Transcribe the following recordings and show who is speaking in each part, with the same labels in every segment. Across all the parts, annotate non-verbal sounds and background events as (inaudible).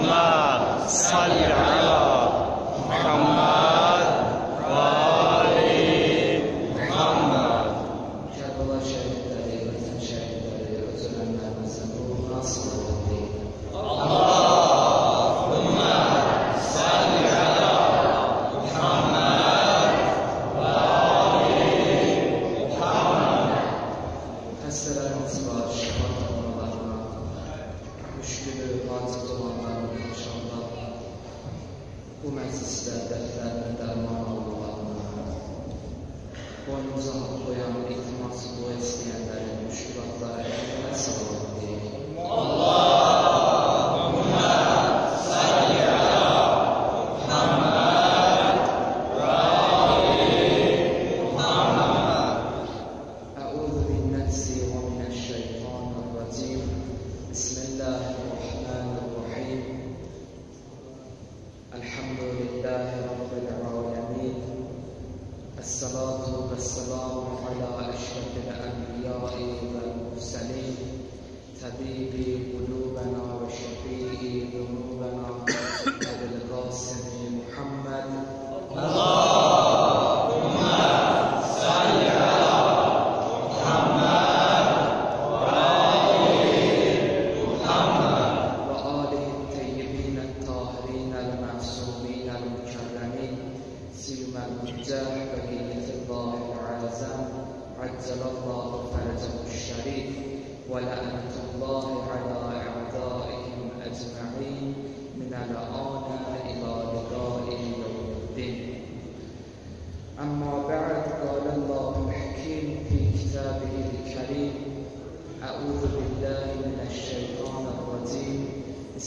Speaker 1: اللهم صل على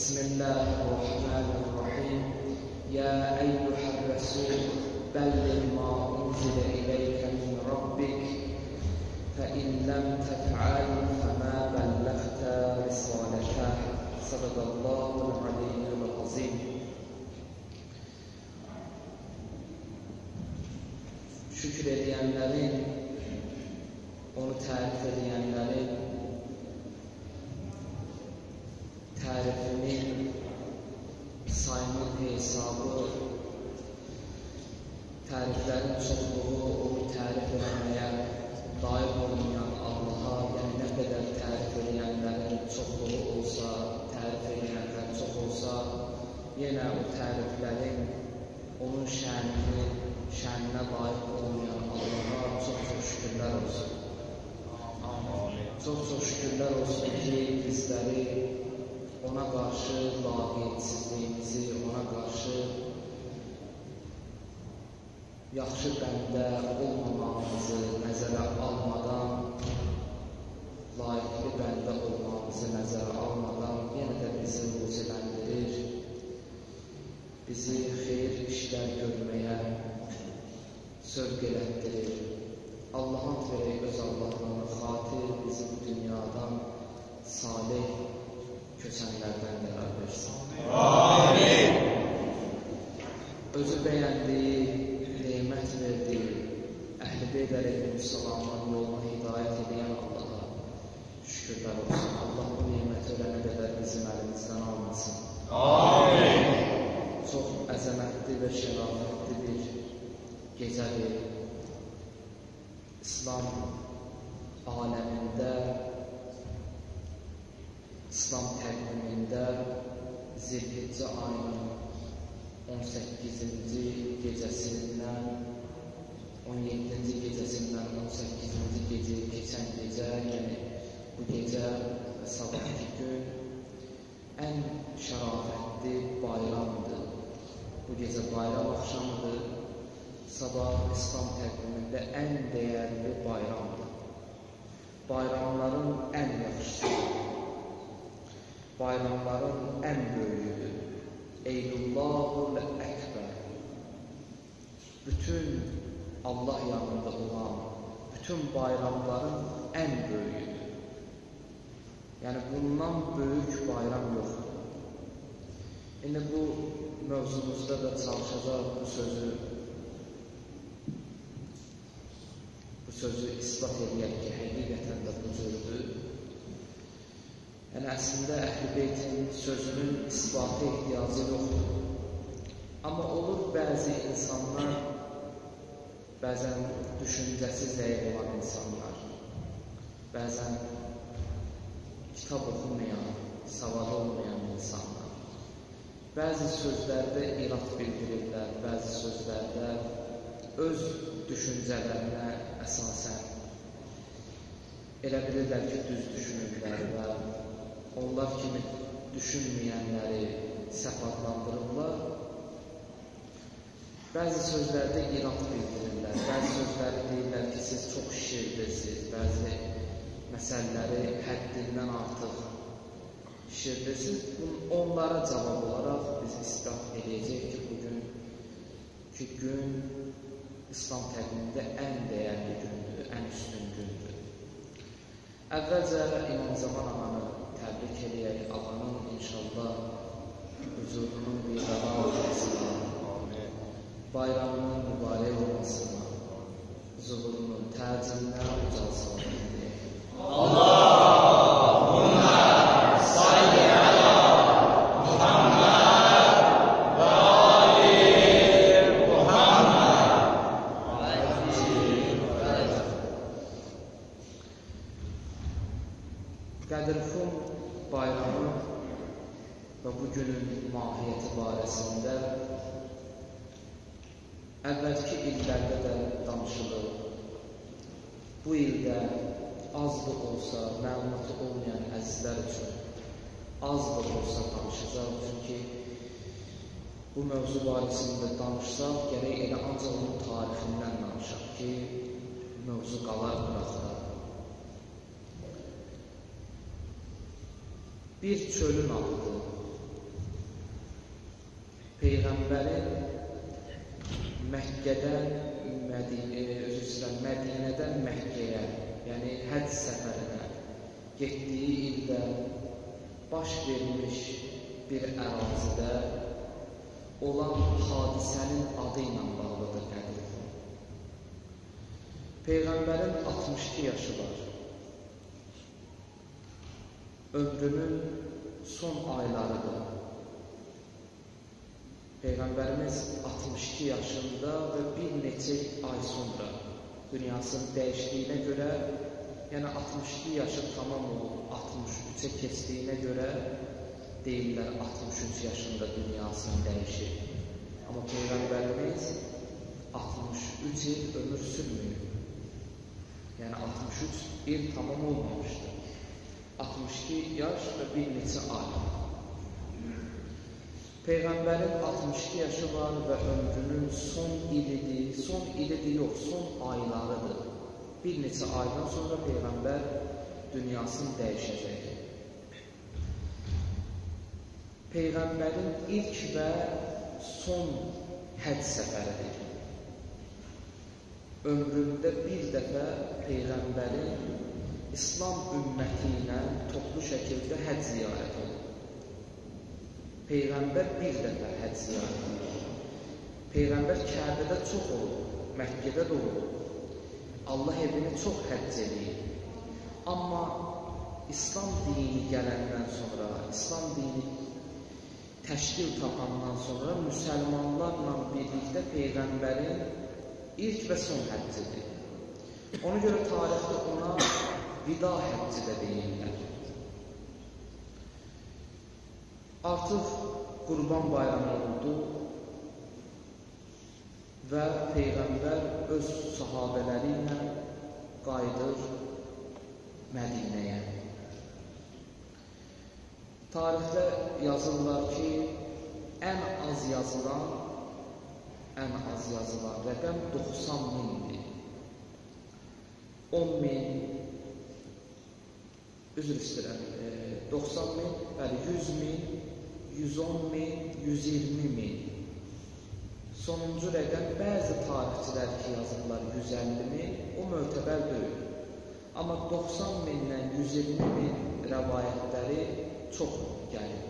Speaker 2: بسم الله الرحمن الرحيم. يا أيها الرسول بلغ ما أنزل إليك من ربك فإن لم تفعل فما بلغت رسالته. صدق الله العلي العظيم. şükür edenlerin, onu tarif edenlerin tarifinin sayının hesabı, tariflerin çokluğu, onu tarif etmeye daim olmayan Allah'a, yani ne kadar tarif edenlerin çokluğu olsa, tarif edenler çok olsa, yine o tariflerin onun şənini, şəninə layiq olmayan Allaha çox-çox şükürlər olsun. Çox-çox şükürlər olsun ki, bizləri ona qarşı laqiyyətsizliyimizi, ona qarşı yaxşı bəndə olmamağımızı nəzərə almadan, layiqli bəndə olmağımızı nəzərə almadan yenə də bizi ruziləndirir, bizi xeyir işlər görməyə sövq elətdirir. Allahın verək öz Allahına xatir bizi bu dünyadan salih köçənlərdən qərar versin. Amin. Özü bəyəndiyi, nemət verdiyi, əhl-i beyt əleyhissalamın yoluna hidayət edən Allaha şükürlər olsun. Allah bu neməti ölənə qədər bizim əlimizdən almasın. Çox əzəmətli və şərafətli bir gecədir. İslam aləmində, İslam təqvimində Zilhiccə ayının 18-ci gecəsindən 17-ci gecəsindən 18-ci gecə keçən gecə, yəni bu gecə və sabahki gün ən şərafətli bayramdır. Bu gecə bayram axşamıdır. Sabah İslam təqvimində ən dəyərli bayramdır. Bayramların ən yaxşısı. Bayramların ən böyüyüdür. Eylullahul Əkbər. Bütün Allah yanında olan bütün bayramların ən böyüyüdür. Yəni bundan böyük bayram yoxdur. İndi bu mövzumuzda da çalışacaq bu sözü bu sözü ispat edək ki, həqiqətən də bu cürdür. Yəni əslində Əhl-i Beytin sözünün isbatı ehtiyacı yoxdur. Amma olur bəzi insanlar, bəzən düşüncəsi zəif olan insanlar, bəzən kitab oxumayan, savadı olmayan insanlar, bəzi sözlərdə irad bildirirlər, bəzi sözlərdə öz düşüncələrinə əsasən elə bilirlər ki, düz düşünürlər və onlar kimi düşünməyənləri səhv adlandırırlar. Bəzi sözlərdə irad bildirirlər, bəzi sözləri deyirlər ki, siz çox şişirdirsiniz, bəzi məsələləri həddindən artıq şişirdirsiniz. Onlara cavab olaraq biz istat edəcək ki, bugün ki, gün İslam təqvimində ən dəyərli gündür, ən üstün gündür. Əvvəlcə İmam Zaman بالكبير أظنون إن شاء الله huzurunun bir zaman olmasına, bayramının mübarek olmasına, zuhurunun tercihinden uzasın. Allah! 62 yaşında və bir neçə ay sonra dünyasının dəyişdiyinə görə, yəni 62 yaşı tamam olub 63-ə keçdiyinə görə deyirlər 63 yaşında dünyasını dəyişir. Amma Peyğəmbərimiz 63 il ömür sürmüyor. Yəni 63 il tamam olmamışdır. 62 yaş və bir neçə ay. Peyğəmbərin 62 yaşı var və ömrünün son ilidir, son ilidir yox, son aylarıdır. Bir neçə aydan sonra Peyğəmbər dünyasını dəyişəcək. Peyğəmbərin ilk və son həcc səfəridir. Ömründə bir dəfə Peyğəmbərin İslam ümməti ilə toplu şəkildə həcc ziyarət olub. Peyğəmbər bir dəfə həcc ziyarət olub. Peyğəmbər Kəbədə çox olub, Məkkədə də olub. Allah evini çox həcc edib. Amma İslam dini gələndən sonra, İslam dini təşkil tapandan sonra müsəlmanlarla birlikdə Peyğəmbərin ilk və son həccidir. Ona görə tarixdə ona vida həcci də deyirlər. Artıq Qurban bayramı oldu və Peyğəmbər öz sahabələri ilə qayıdır Mədinəyə. Tarixdə yazırlar ki, ən az yazılan, ən az yazılan rəqəm 90 mindir. 10 min, üzr istəyirəm, e, 90 min, bəli, 100 min, 110 min, 120 min. Sonuncu rəqəm bəzi tarixçilər ki, yazırlar 150 min, o mötəbər deyil. Amma 90 mindən 120 min rəvayətləri çox gəlir.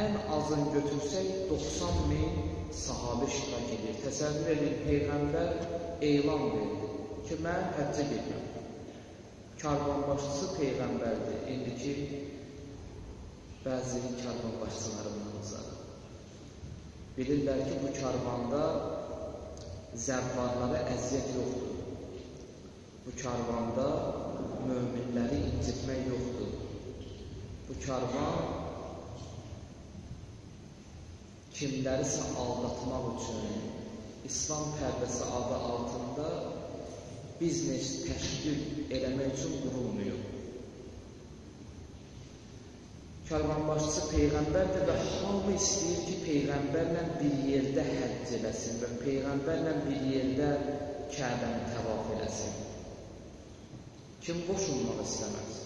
Speaker 2: Ən azını götürsək 90 min sahabə iştirak edir. Təsəvvür edin, Peyğəmbər elan verdi ki, mən həccə gedirəm. karvan başçısı peyğəmbərdir. İndiki bəzi karvan başçılarımızdan bilirlər ki, bu karvanda zəvvarlara əziyyət yoxdur. Bu karvanda möminləri incitmək yoxdur. Bu karvan kimlərisə aldatmaq üçün İslam pərdəsi adı altında biznes təşkil eləmək üçün qurulmuyor. Karvan başçısı Peyğəmbərdir və hamı istəyir ki, Peyğəmbərlə bir yerdə həcc eləsin və Peyğəmbərlə bir yerdə Kəbəni təvaf eləsin. Kim qoşulmaq istəməz?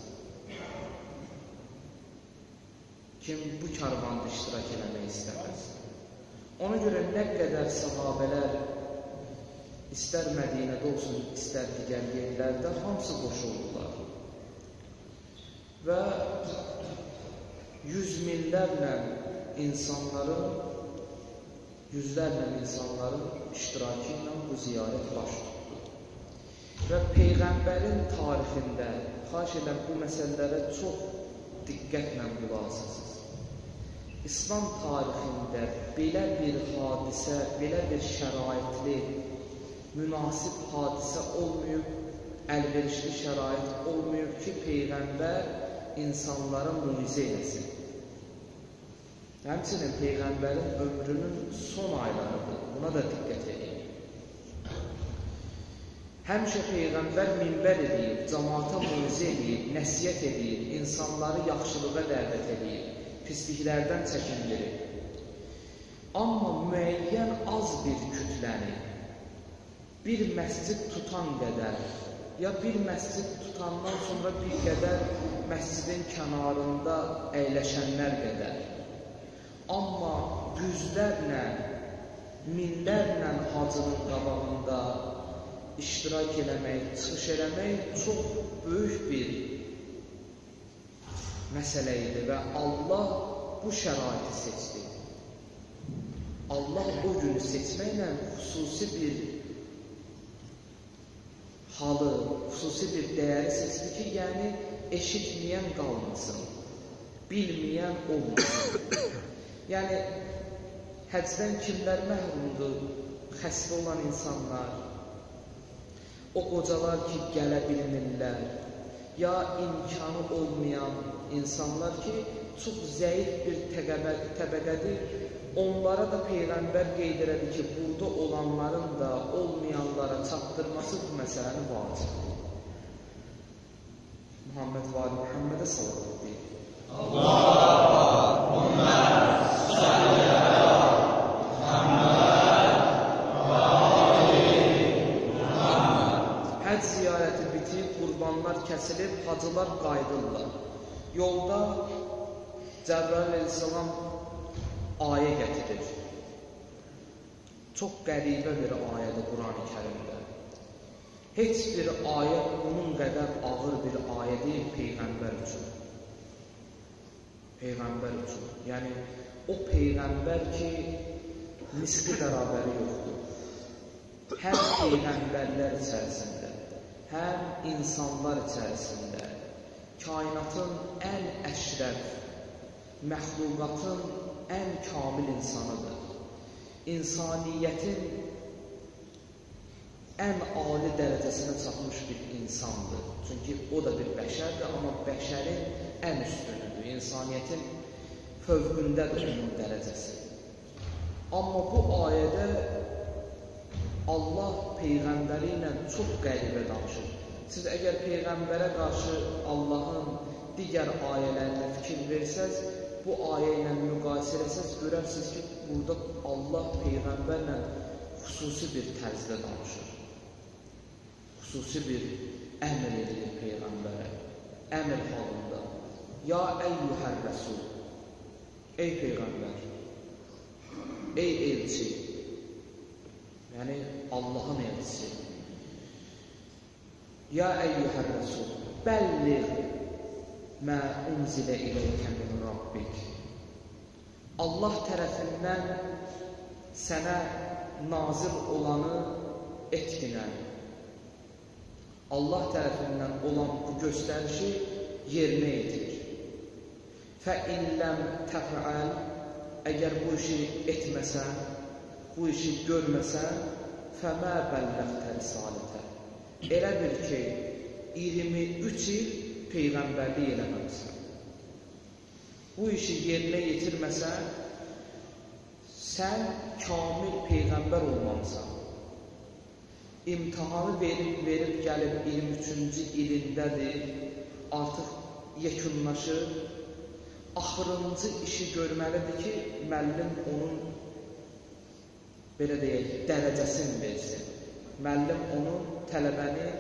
Speaker 2: Kim bu karvanda iştirak eləmək istəməz? Ona görə nə qədər sahabələr istər Mədinədə olsun, istər digər yerlərdə hamısı qoşuldular. Və yüz minlərlə insanların, yüzlərlə insanların iştirakı ilə bu ziyarət baş tutdu. Və Peyğəmbərin tarixində, xahiş edən bu məsələlərə çox diqqətlə qulaq asasınız. İslam tarixində belə bir hadisə, belə bir şəraitli, münasib hadisə olmayıb, əlverişli şərait olmayıb ki, Peyğəmbər insanlara muizə eləsin. Həmçinin Peyğəmbərin ömrünün son aylarıdır. Buna da diqqət edin. Həmişə Peyğəmbər minbər edir, cəmaata muizə edir, nəsiyyət edir, insanları yaxşılığa dəvət edir, pisliklərdən çəkindirir. Amma müəyyən az bir kütləni bir məscid tutan qədər ya bir məscid tutandan sonra bir qədər məscidin kənarında əyləşənlər qədər Amma yüzlərlə, minlərlə hacının qabağında iştirak eləmək, çıxış eləmək çox böyük bir məsələ idi və Allah bu şəraiti seçdi. Allah o günü seçməklə xüsusi bir halı, xüsusi bir dəyəri seçdi ki, yəni eşitməyən qalmasın, bilməyən olmasın. (coughs) Yəni, həcdən kimlər məhrumdur? Xəstə olan insanlar, o qocalar ki, gələ bilmirlər, ya imkanı olmayan insanlar ki, çox zəif bir təbəqədir, onlara da Peyğəmbər qeyd elədi ki, burada olanların da olmayanlara çatdırması bu məsələni vacibdir. Muhammed Vali Muhammedə salat deyil.
Speaker 1: Allahümme
Speaker 2: Həcc ziyarəti bitib, qurbanlar kəsilib, hacılar qayıdırlar. Yolda Cəbrail əleyhissalam ayə gətirir. Çox qəribə bir ayədir Qurani Kərimdə. Heç bir ayə bunun qədər ağır bir ayə deyil Peyğəmbər üçün. Peyğəmbər üçün. Yəni, o Peyğəmbər ki, misli bərabəri yoxdur. Həm Peyğəmbərlər içərisində, həm insanlar içərisində kainatın ən əşrəf, məxluqatın ən kamil insanıdır. İnsaniyyətin ən ali dərəcəsinə çatmış bir insandır. Çünki o da bir bəşərdir, amma bəşərin ən üstünüdür. İnsaniyyətin fövqündədir onun dərəcəsi. Amma bu ayədə Allah Peyğəmbəri ilə çox qəribə danışır. Siz əgər Peyğəmbərə qarşı Allahın digər ayələrinə fikir versəz, bu ayə ilə müqayisə etsəz, görərsiniz ki, burada Allah Peyğəmbərlə xüsusi bir tərzdə danışır. Xüsusi bir əmr edilir Peyğəmbərə. Əmr halında. Ya əyyuhər rəsul. Ey Peyğəmbər. Ey elçi. Yəni Allahın elçisi. Ya əyyuhər rəsul, bəlliğ mə unzilə iləykə min Rabbik. Allah tərəfindən sənə nazil olanı etkinən. Allah tərəfindən olan bu göstərişi yerinə yetir. Fə illəm təfəəl əgər bu işi etməsən, bu işi görməsən, fəmə bəlləxtə risalətə. Elə bil ki, 23 il peyğəmbərlik eləməmisən. Bu işi yerinə yetirməsən, sən kamil peyğəmbər olmamısan. İmtihanı verib, verib gəlib 23-cü ilindədir, artıq yekunlaşır, axırıncı işi görməlidir ki, müəllim onun belə deyək, dərəcəsini versin. Müəllim onun tələbəni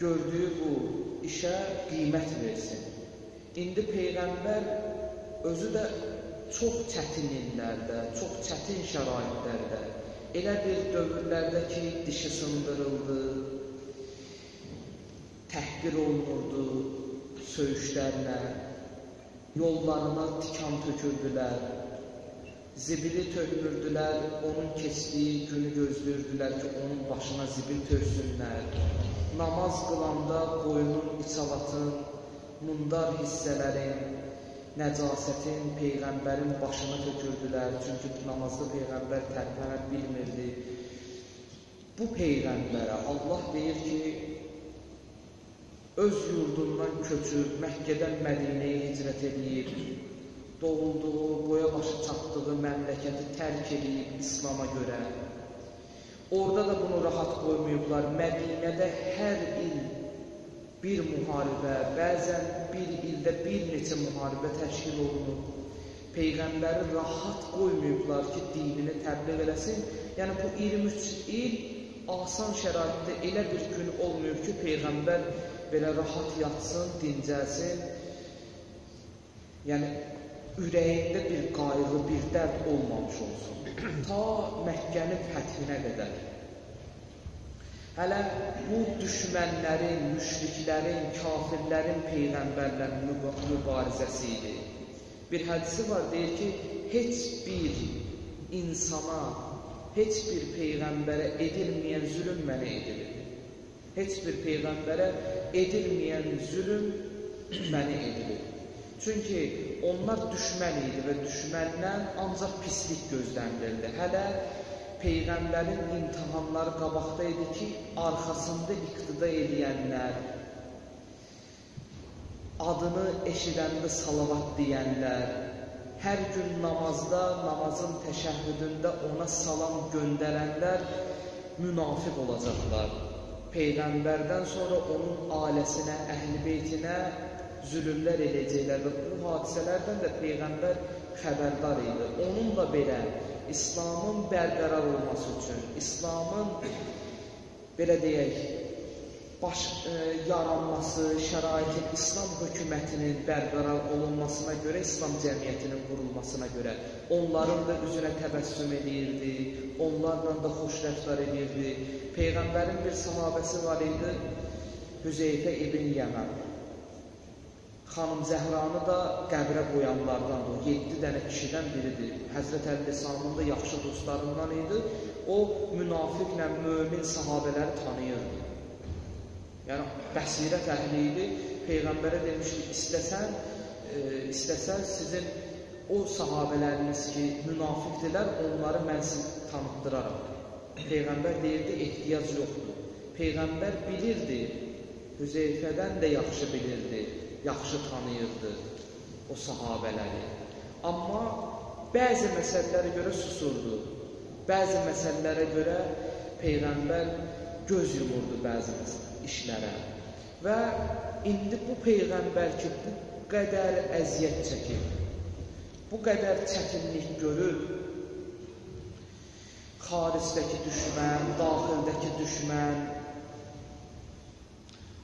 Speaker 2: gördüyü bu işə qiymət versin. İndi Peyğəmbər özü də çox çətin illərdə, çox çətin şəraitlərdə, elə bir dövrlərdə ki, dişi sındırıldı, təhqir olunurdu söyüşlərlə, yollarına tikan tökürdülər, zibili tökmürdülər, onun keçdiyi günü gözləyirdilər ki, onun başına zibil töksünlər. Namaz qılanda boynun içalatın, mundar hissələrin, nəcasətin Peyğəmbərin başına tökürdülər. Çünki namazda Peyğəmbər tərpənə bilmirdi. Bu Peyğəmbərə Allah deyir ki, öz yurdundan köçüb, Məkkədən Mədinəyə hicrət edib, doğulduğu, boya başı çatdığı məmləkəti tərk edib İslama görə. Orada da bunu rahat qoymayıblar. Mədinədə hər il bir müharibə, bəzən bir ildə bir neçə müharibə təşkil olunub. Peyğəmbəri rahat qoymayıblar ki, dinini təbliğ eləsin. Yəni bu 23 il asan şəraitdə elə bir gün olmuyor ki, Peyğəmbər belə rahat yatsın, dincəlsin. Yəni, ürəyində bir qayğı, bir dərd olmamış olsun. Ta Məkkənin fəthinə qədər. Hələ bu düşmənlərin, müşriklərin, kafirlərin Peyğəmbərlə mübarizəsi idi. Bir hədisi var, deyir ki, heç bir insana, heç bir Peyğəmbərə edilməyən zülüm mənə edilir. Heç bir Peyğəmbərə edilməyən zülüm mənə edilir. Çünki onlar düşmən idi və düşməndən ancaq pislik gözlənilirdi. Hələ Peyğəmbərin imtihanları qabaqda idi ki, arxasında iqtida edənlər, adını eşidəndə salavat deyənlər, hər gün namazda, namazın təşəhhüdündə ona salam göndərənlər münafiq olacaqlar. Peyğəmbərdən sonra onun ailəsinə, əhl-i zülümlər edəcəklər və bu hadisələrdən də Peyğəmbər xəbərdar idi. Onunla belə İslamın bərqərar olması üçün, İslamın belə deyək, baş e, yaranması, şəraitin İslam hökumətinin bərqərar olunmasına görə, İslam cəmiyyətinin qurulmasına görə onların da üzünə təbəssüm edirdi, onlarla da xoş rəftar edirdi. Peyğəmbərin bir sahabəsi var idi, Hüzeyfə ibn Yəmən. Xanım Zəhranı da qəbrə qoyanlardan, o 7 dənə kişidən biridir. Həzrət Əl-Lisanın da yaxşı dostlarından idi. O, münafiqlə mömin sahabələri tanıyırdı. Yəni bəsirət əhli idi. Peyğəmbərə demişdi, istəsən, e, istəsən sizin o sahabələriniz ki, münafiqdirlər, onları mən sizə tanıtdıraram. Peyğəmbər deyirdi, ehtiyac yoxdur. Peyğəmbər bilirdi, Hüzeyfədən də yaxşı bilirdi, yaxşı tanıyırdı o sahabələri. Amma bəzi məsələlərə görə susurdu. Bəzi məsələlərə görə Peyğəmbər göz yumurdu bəzi işlərə. Və indi bu Peyğəmbər ki, bu qədər əziyyət çəkib, bu qədər çətinlik görüb, xaricdəki düşmən, daxildəki düşmən,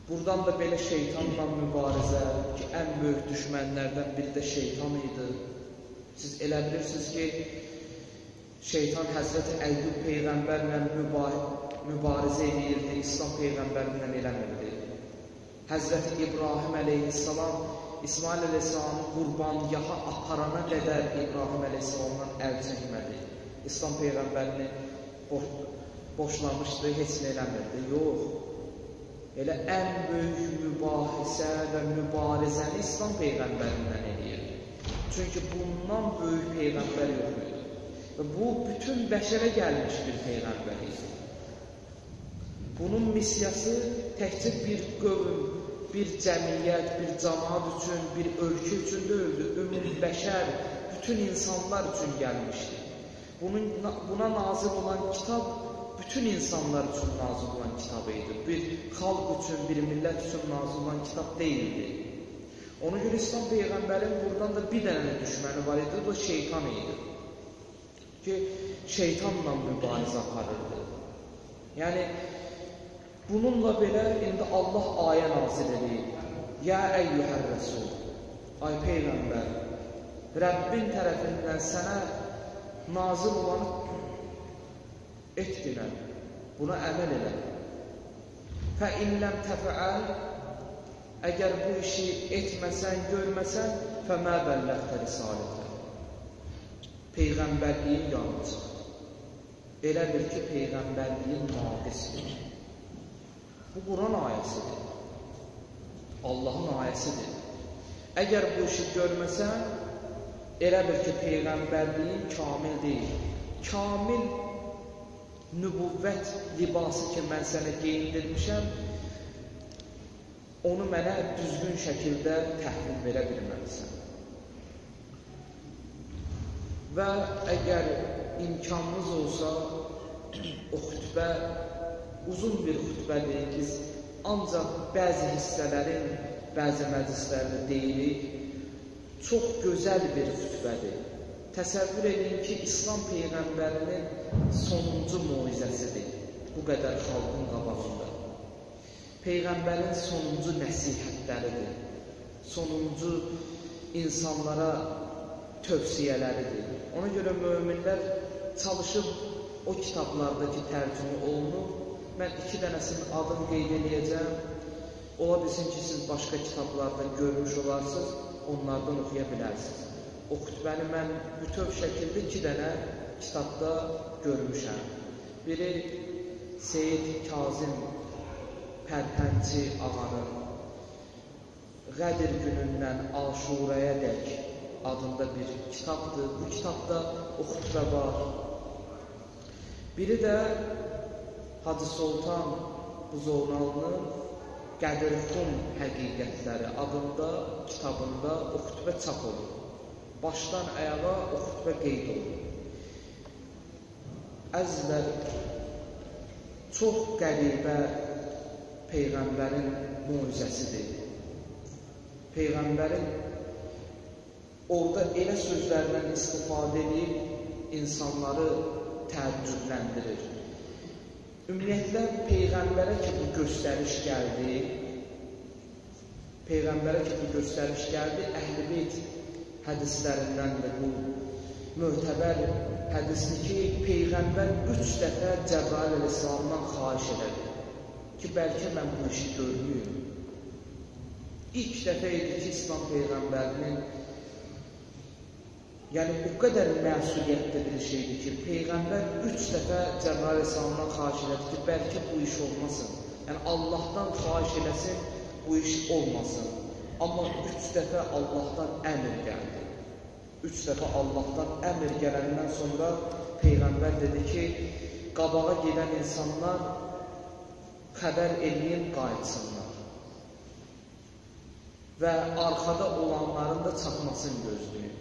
Speaker 2: buradan da belə şeytanla mübarizə ki, ən böyük düşmənlərdən biri də şeytan idi. Siz elə bilirsiniz ki, şeytan Həzrəti Əyyub Peyğəmbərlə mübarizə mübarizə edirdi, İslam Peyğəmbərindən eləmirdi. Həzrəti İbrahim əleyhissalam İsmail əleyhissalamı qurbangaha aparana qədər İbrahim əleyhissalamdan əl çəkmədi. İslam Peyğəmbərini boş, boşlamışdı, heç nə eləmirdi. Yox. Elə ən böyük mübahisə və mübarizəni İslam peyğəmbərindən eləyir. Çünki bundan böyük peyğəmbər yox idi. Və bu bütün bəşərə gəlmiş bir peyğəmbər idi. Bunun misyası təkcə bir qövm, bir cəmiyyət, bir cəmaat üçün, bir ölkə üçün deyildi, ümumi bəşər, bütün insanlar üçün gəlmişdi. Bunun buna nazil olan kitab bütün insanlar üçün nazil olan kitab idi. Bir xalq üçün, bir millət üçün nazil olan kitab deyildi. Ona görə İslam peyğəmbərin buradan da bir dənə düşməni var idi, bu şeytan idi. Ki şeytanla mübarizə aparırdı. Yəni bununla belə indi Allah ayə nazil edir. Ya əyyuhər rəsul. Ay peyğəmbər, Rəbbin tərəfindən sənə nazil olanı etdilər. Buna əməl elə. Fə illəm təfəəl əgər bu işi etməsən, görməsən, fə mə bəlləqtə risalətə. Peyğəmbərliyin yanılacaq. Elə bil ki, Peyğəmbərliyin naqisdir. Bu, Quran ayəsidir. Allahın ayəsidir. Əgər bu işi görməsən, elə bil ki, Peyğəmbərliyin kamil deyil. Kamil nübüvvət libası ki, mən sənə geyindirmişəm, onu mənə düzgün şəkildə təhvil verə bilməlisən. Və əgər imkanınız olsa, o xütbə uzun bir xütbədir, biz ancaq bəzi hissələrin bəzi məclislərdə deyirik, çox gözəl bir xütbədir. Təsəvvür edin ki, İslam Peyğəmbərinin sonuncu muizəsidir bu qədər xalqın qabağında. Peyğəmbərin sonuncu nəsihətləridir, sonuncu insanlara tövsiyələridir. Ona görə möminlər çalışıb o kitablardakı tərcümə olunub. Mən iki dənəsinin adını qeyd edəcəm. Ola bilsin ki, siz başqa kitablarda görmüş olarsınız, onlardan oxuya bilərsiniz o xütbəni mən bütöv şəkildə iki dənə kitabda görmüşəm. Biri Seyid Kazım Pərpənçi ağanın Qədir günündən Aşuraya dək adında bir kitabdır. Bu kitabda o xütbə var. Biri də Hacı Sultan Buzovnalının Qədirxum həqiqətləri adında kitabında o xütbə çap olunur başdan ayağa o xütbə qeyd olunur. Əzizlər, çox qəribə Peyğəmbərin mucizəsidir. Peyğəmbərin orada elə sözlərdən istifadə edib insanları təəccübləndirir. Ümumiyyətlə, Peyğəmbərə ki, bu göstəriş gəldi, Peyğəmbərə ki, bu göstəriş gəldi, əhl-i beyt hədislərindəndir bu möhtəbər hədisdir ki, Peyğəmbər üç dəfə Cəbrail əleyhissalamdan xahiş elədi ki, bəlkə mən bu işi görmüyüm. İlk dəfə idi ki, İslam Peyğəmbərinin yəni o qədər məsuliyyətli bir şeydir ki, Peyğəmbər üç dəfə Cəbrail əleyhissalamdan xahiş elədi ki, bəlkə bu iş olmasın. Yəni Allahdan xahiş eləsin, bu iş olmasın. Amma üç dəfə Allahdan əmr gəldi. Üç dəfə Allahdan əmr gələndən sonra Peyğəmbər dedi ki, qabağa gedən insanlar xəbər edin, qayıtsınlar. Və arxada olanların da çatmasını gözləyir.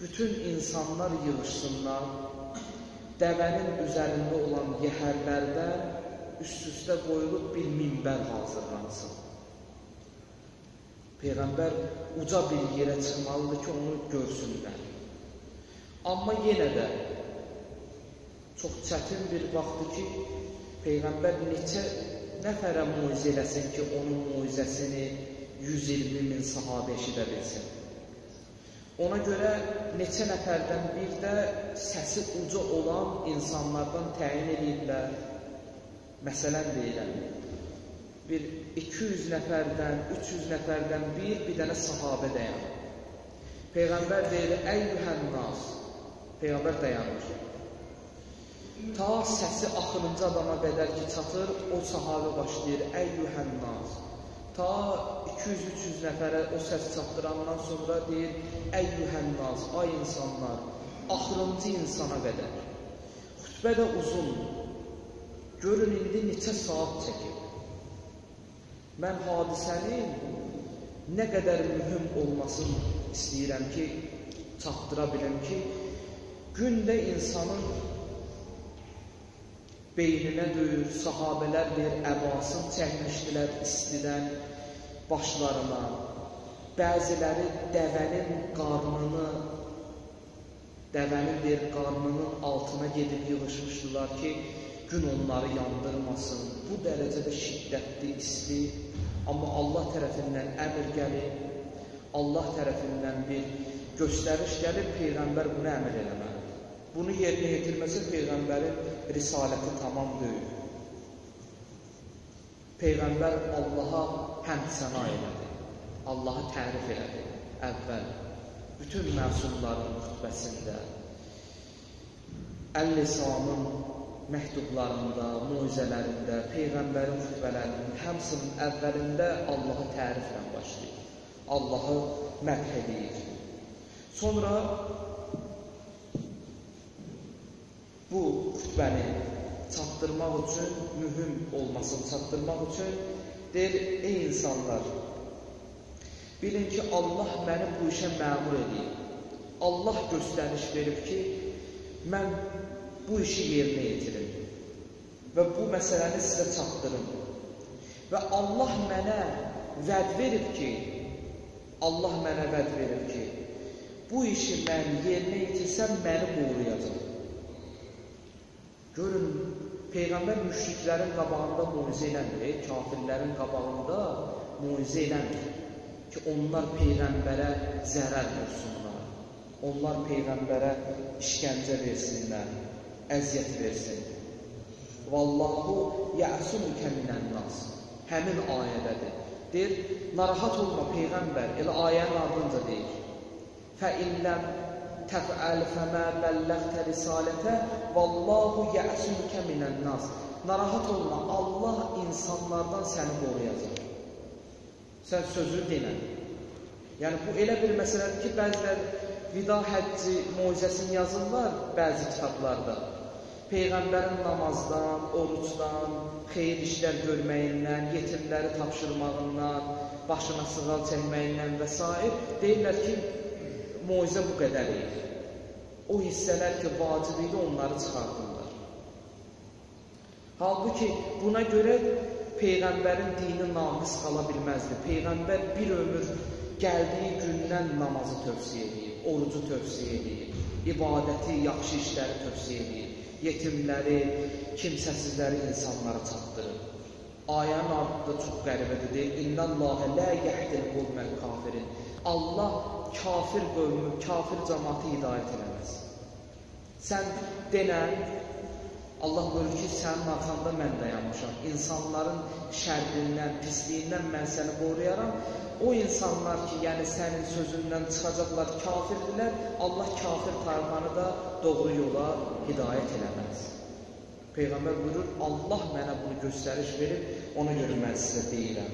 Speaker 2: Bütün insanlar yığışsınlar, dəvənin üzərində olan yəhərlərdən üst-üstə qoyulub bir minbər hazırlansın. Peyğəmbər uca bir yerə çıxmalıdır ki, onu görsünlər. Amma yenə də çox çətin bir vaxtdır ki, Peyğəmbər neçə nəfərə muizə eləsin ki, onun muizəsini 120 min sahabə eşidə bilsin. Ona görə neçə nəfərdən bir də səsi uca olan insanlardan təyin ediblər. Məsələn deyirəm, bir 200 nəfərdən, 300 nəfərdən bir, bir dənə sahabə dayanır. Peyğəmbər deyir, əyyühən nas. Peyğəmbər dayanır. Ta səsi axırıncı adama qədər ki, çatır, o sahabə başlayır, əyyuhənnas. Ta 200-300 nəfərə o səs çatdırandan sonra deyir, əyyuhənnas, ay insanlar, axırıncı insana qədər. Xütbə də uzun. Görün, indi neçə saat çəkir. Mən hadisənin nə qədər mühüm olmasını istəyirəm ki, çatdıra biləm ki, gündə insanın beyninə döyür, sahabələr deyir, əbasını çəkmişdilər istidən başlarına. Bəziləri dəvənin qarnını, dəvənin deyir, qarnının altına gedib yığışmışdılar ki, gün onları yandırmasın. Bu dərəcədə şiddətli, isti, amma Allah tərəfindən əmr gəlir, Allah tərəfindən bir göstəriş gəlir, Peyğəmbər bunu əmr eləməlidir. Bunu yerinə yetirməsə Peyğəmbərin risaləti tamam deyil. Peyğəmbər Allaha həmd səna elədi. Allahı tərif elədi əvvəl. Bütün məsumların xütbəsində, Əl-Lisanın məktublarında, muizələrində, Peyğəmbərin xütbələrinin həmsinin əvvəlində Allahı təriflə başlayır. Allahı mədh edir. Sonra bu xütbəni çatdırmaq üçün, mühüm olmasını çatdırmaq üçün deyir, ey insanlar, bilin ki, Allah məni bu işə məmur edib. Allah göstəriş verib ki, mən bu işi yerinə yetirim və bu məsələni sizə çatdırım. Və Allah mənə vəd verib ki, Allah mənə vəd verib ki, bu işi mən yerinə yetirsəm, məni qoruyacaq. Görün, Peyğəmbər müşriklərin qabağında muizə eləmir, kafirlərin qabağında muizə eləmir ki, onlar Peyğəmbərə zərər vursunlar, onlar Peyğəmbərə işgəncə versinlər, əziyyət versin. Vallahu yəsumukə minən nas. Həmin ayədədir. Deyir, narahat olma Peyğəmbər, elə ayənin ardınca deyir. Fə illəm təfəl fəmə bəlləğtə risalətə vallahu yə'sümkə minən nas. Narahat olma, Allah insanlardan səni qoruyacaq. Sən sözü denən. Yəni, bu elə bir məsələdir ki, bəzilər vida həcci mucizəsini yazırlar bəzi kitablarda. Peyğəmbərin namazdan, orucdan, xeyir işlər görməyindən, yetimləri tapşırmağından, başına sığal çəkməyindən və s. deyirlər ki, mucizə bu qədər idi. O hissələr ki, vacib idi, onları çıxardırlar. Halbuki buna görə Peyğəmbərin dini naqis qala bilməzdi. Peyğəmbər bir ömür gəldiyi gündən namazı tövsiyə edir, orucu tövsiyə edir, ibadəti, yaxşı işləri tövsiyə edir, yetimləri, kimsəsizləri insanlara çatdırır. Ayənin ardında çox qəribədir, deyir, İnnəlləhə lə yəhdil qulməl kafirin. Allah kafir qövmü, kafir cəmatı hidayət eləməz. Sən denən, Allah buyurur ki, sənin arxanda mən dayanmışam. İnsanların şərrindən, pisliyindən mən səni qoruyaram. O insanlar ki, yəni sənin sözündən çıxacaqlar, kafirdirlər, Allah kafir tayfanı da doğru yola hidayət eləməz. Peyğəmbər buyurur, Allah mənə bunu göstəriş verib, ona görə mən sizə deyirəm.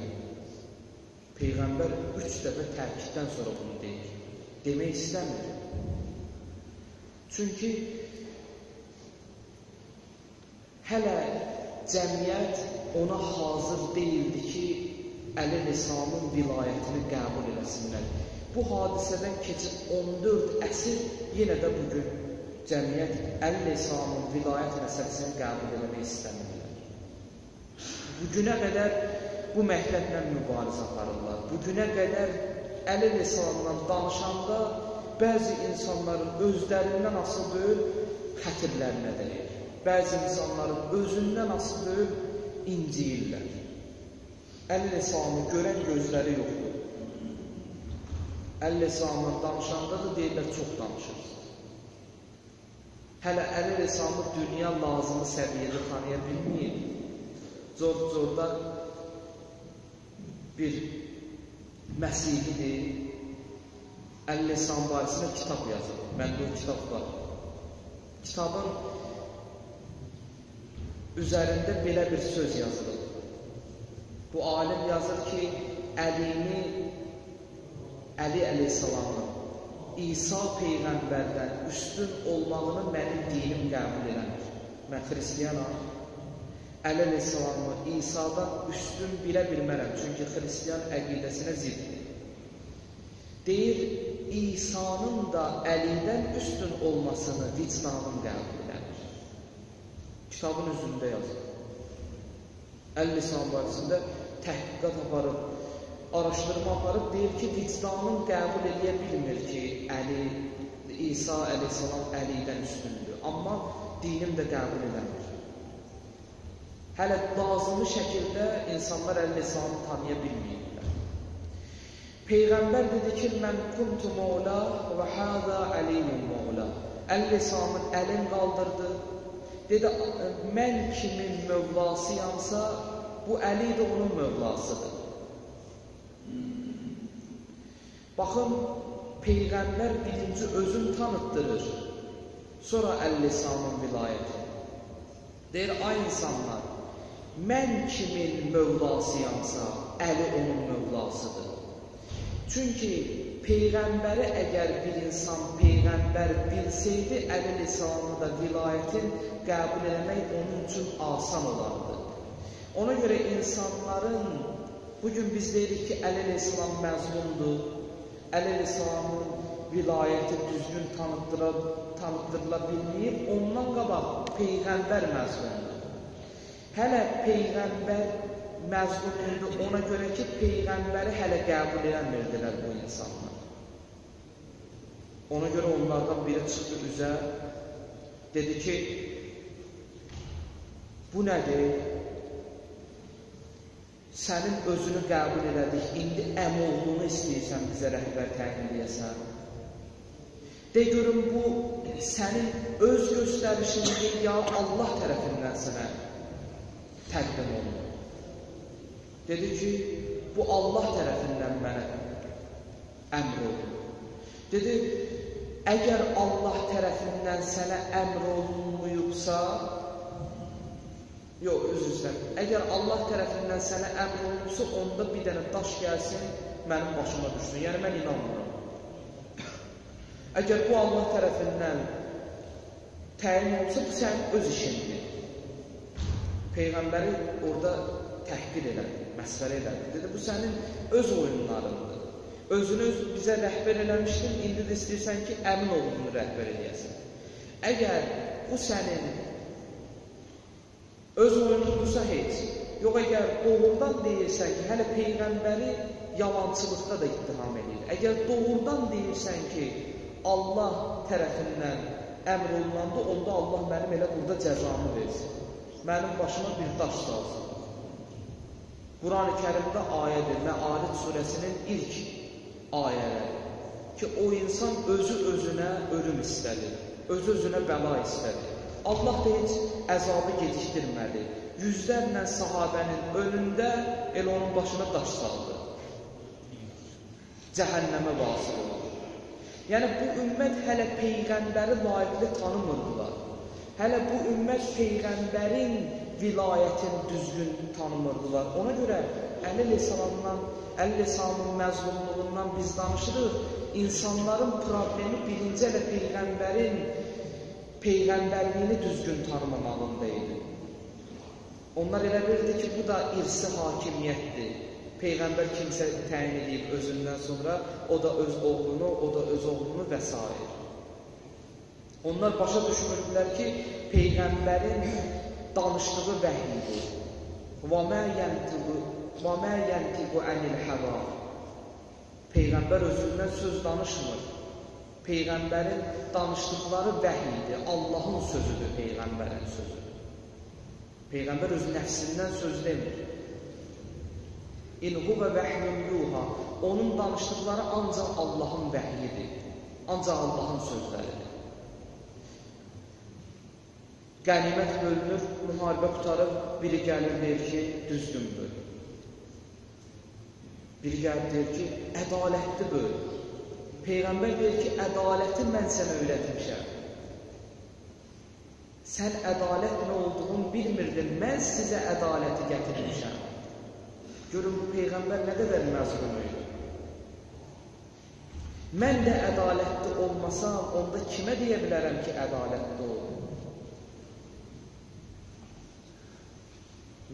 Speaker 2: Peyğəmbər üç dəfə təkiddən sonra bunu deyir. Demək istəmir. Çünki hələ cəmiyyət ona hazır deyildi ki, Əli Lisanın vilayətini qəbul eləsinlər. Bu hadisədən keçib 14 əsr yenə də bugün cəmiyyət Əli Lisanın vilayət məsələsini qəbul eləmək istəmirlər. Bugünə qədər bu mətləblə mübarizə aparırlar. Bu günə qədər əli lisanından danışanda bəzi insanların özlərindən asılı deyil, xətirlərinə dəyir. Bəzi insanların özündən asılı inciyirlər. Əli lisanı görən gözləri yoxdur. Lisanından danışanda da deyirlər, çox danışır. Hələ əli lisanı dünya lazımı səviyyədə tanıya bilməyir. Zor-zorda bir Məsihidir, Əl-Lisan barəsində kitab yazıb. Məndə o kitab var. Kitabın üzərində belə bir söz yazılıb. Bu alim yazır ki, Əlini Əli əleyhissalamın İsa peyğəmbərdən üstün olmağını mənim dinim qəbul eləmir. Mən xristiyanam. Əli əleyhissalamı İsa'dan üstün bilə bilmərəm, çünki xristiyan əqidəsinə ziddir. Deyir, İsa'nın da Əlidən üstün olmasını vicdanım qəbul. Kitabın üzündə yazır. Əl-Lisan barəsində təhqiqat aparıb, araşdırma aparıb deyir ki, vicdanın qəbul edə bilmir ki, Əli, İsa əleyhissalam Əlidən üstündür. Amma dinim də qəbul eləmir. Hələ lazımı şəkildə insanlar əleyhissalamı tanıya bilməyirlər. Peyğəmbər dedi ki, mən kuntu mevla və həzə əlimun mevla. Əleyhissalamın əlin qaldırdı. Dedi, mən kimin mövlasıyamsa, bu Əli də onun mövlasıdır. Baxın, Peyğəmbər birinci özün tanıtdırır, sonra əl-lisanın vilayəti. Deyir, ay insanlar, mən kimin mövlasıyamsa, əli onun mövlasıdır. Çünki Peyğəmbəri əgər bir insan Peyğəmbər bilsəydi, əli lisanı da vilayətin qəbul eləmək onun üçün asan olardı. Ona görə insanların, bugün biz deyirik ki, əli lisan məzmundur, Əl-Əlisanın vilayəti düzgün tanıtdıra, tanıtdırıla bilməyib, ondan qabaq Peyğəmbər məzmundur. Hələ Peyğəmbər məzmunundur ona görə ki, Peyğəmbəri hələ qəbul eləmirdilər bu insanlar. Ona görə onlardan biri çıxdı üzə, dedi ki, bu nədir? sənin özünü qəbul elədik, indi əmoğlunu istəyirsən bizə rəhbər təyin edəsən. De görüm, bu sənin öz göstərişindir, ya Allah tərəfindən sənə təqdim olunur. Dedi ki, bu Allah tərəfindən mənə əmr olunur. Dedi, əgər Allah tərəfindən sənə əmr olunmuyubsa, Yox, üzr istəyirəm. Əgər Allah tərəfindən sənə əmr olunsa, onda bir dənə daş gəlsin, mənim başıma düşsün. Yəni, mən inanmıram. Əgər bu Allah tərəfindən təyin olsa, bu sənin öz işindir. Peyğəmbəri orada təhqir elədi, məsvərə elədi. Dedi, bu sənin öz oyunlarındır. Özünü bizə rəhbər eləmişdin, indi də istəyirsən ki, əmin olduğunu rəhbər eləyəsən. Əgər bu sənin Öz oyunudursa heç. Yox, əgər doğrudan deyirsən ki, hələ Peyğəmbəri yalançılıqda da ittiham edir. Əgər doğrudan deyirsən ki, Allah tərəfindən əmr olunanda, onda Allah mənim elə burada cəzamı versin. Mənim başıma bir daş salsın. Quran-ı kərimdə ayədir, Məarif surəsinin ilk ayələri ki, o insan özü özünə ölüm istədir, özü özünə bəla istədir. Allah da heç əzabı gecikdirmədi. Yüzlərlə sahabənin önündə elə onun başına daş saldı. Cəhənnəmə vasil oldu. Yəni, bu ümmət hələ Peyğəmbəri layiqli tanımırdılar. Hələ bu ümmət Peyğəmbərin vilayətini düzgün tanımırdılar. Ona görə Əli lisanından, Əli lisanın məzlumluğundan biz danışırıq. İnsanların problemi birinci elə Peyğəmbərin peyğəmbərliyini düzgün tanımamağında idi. Onlar elə bildi ki, bu da irsi hakimiyyətdir. Peyğəmbər kimsə təyin edib özündən sonra, o da öz oğlunu, o da öz oğlunu və s. Onlar başa düşmürdülər ki, Peyğəmbərin danışdığı vəhiy idi. Və mə yəntiqu və mə yəntiqu anil hava. Peyğəmbər özündən söz danışmır. Peyğəmbərin danışdıqları vəhiy idi. Allahın sözüdür peyğəmbərin sözü. Peyğəmbər öz nəfsindən söz demir. İn huve vəhyun yuha. Onun danışdıqları ancaq Allahın vəhiyidir. Ancaq Allahın sözləridir. Qənimət bölünür, müharibə qutarıb, biri gəlir, deyir ki, düzgündür. Biri gəlir, deyir ki, ədalətli bölünür. Peyğəmbər deyir ki, ədaləti mən sənə öyrətmişəm. sən ədalət nə olduğunu bilmirdin, mən sizə ədaləti gətirmişəm. Görün, bu Peyğəmbər nə qədər məzlum idi. Mən də ədalətli olmasam, onda kimə deyə bilərəm ki, ədalətli ol?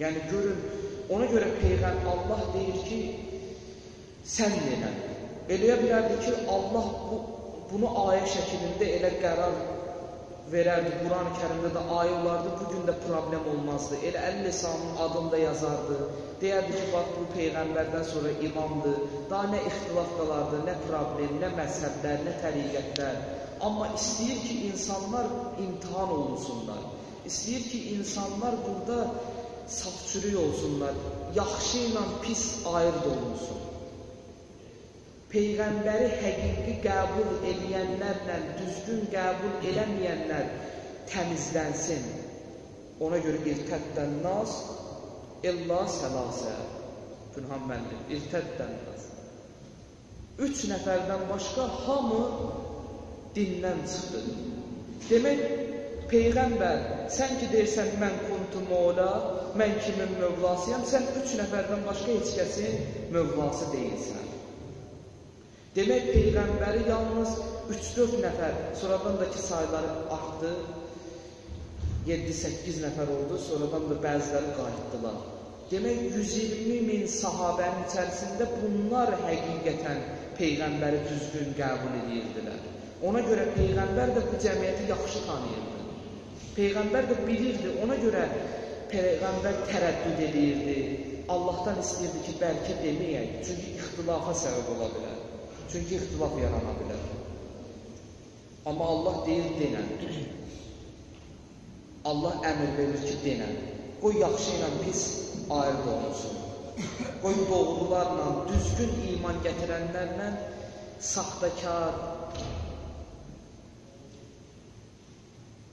Speaker 2: Yəni, görün, ona görə Peyğəmbər Allah deyir ki, sən denə. Eləyə bilərdi ki, Allah bu, bunu ayə şəklində elə qərar verərdi. Quran-ı kərimdə də ayə olardı, bugün də problem olmazdı. Elə əl lisanın adını da yazardı. Deyərdi ki, bax, bu Peyğəmbərdən sonra imamdır. Daha nə ixtilaf qalardı, nə problem, nə məzhəblər, nə təriqətlər. Amma istəyir ki, insanlar imtihan olunsunlar. İstəyir ki, insanlar burada saf-çürük olsunlar. Yaxşı ilə pis ayırt olunsun. Peyğəmbəri həqiqi qəbul edənlərlə düzgün qəbul eləməyənlər təmizlənsin. Ona görə irtəddən nas illa səlasə. Günhan müəllim, irtəddən nas. Üç nəfərdən başqa hamı dindən çıxdı. Demək, Peyğəmbər, sən ki deyirsən, mən kuntu mola, mən kimin mövlasıyam, sən üç nəfərdən başqa heç kəsin mövlası deyilsən. Demək, Peyğəmbəri yalnız 3-4 nəfər, sonradan da ki sayları artdı, 7-8 nəfər oldu, sonradan da bəziləri qayıtdılar. Demək, 120 min sahabənin içərisində bunlar həqiqətən Peyğəmbəri düzgün qəbul edirdilər. Ona görə Peyğəmbər də bu cəmiyyəti yaxşı tanıyırdı. Peyğəmbər də bilirdi, ona görə Peyğəmbər tərəddüd edirdi. Allahdan istəyirdi ki, bəlkə deməyək, çünki ixtilafa səbəb ola bilər. Çünki ixtilaf yarana bilər. Amma Allah deyir, denən. Allah əmr verir ki, denən. Qoy yaxşı ilə pis ayrı olunsun. Qoy doğrularla, düzgün iman gətirənlərlə saxtakar,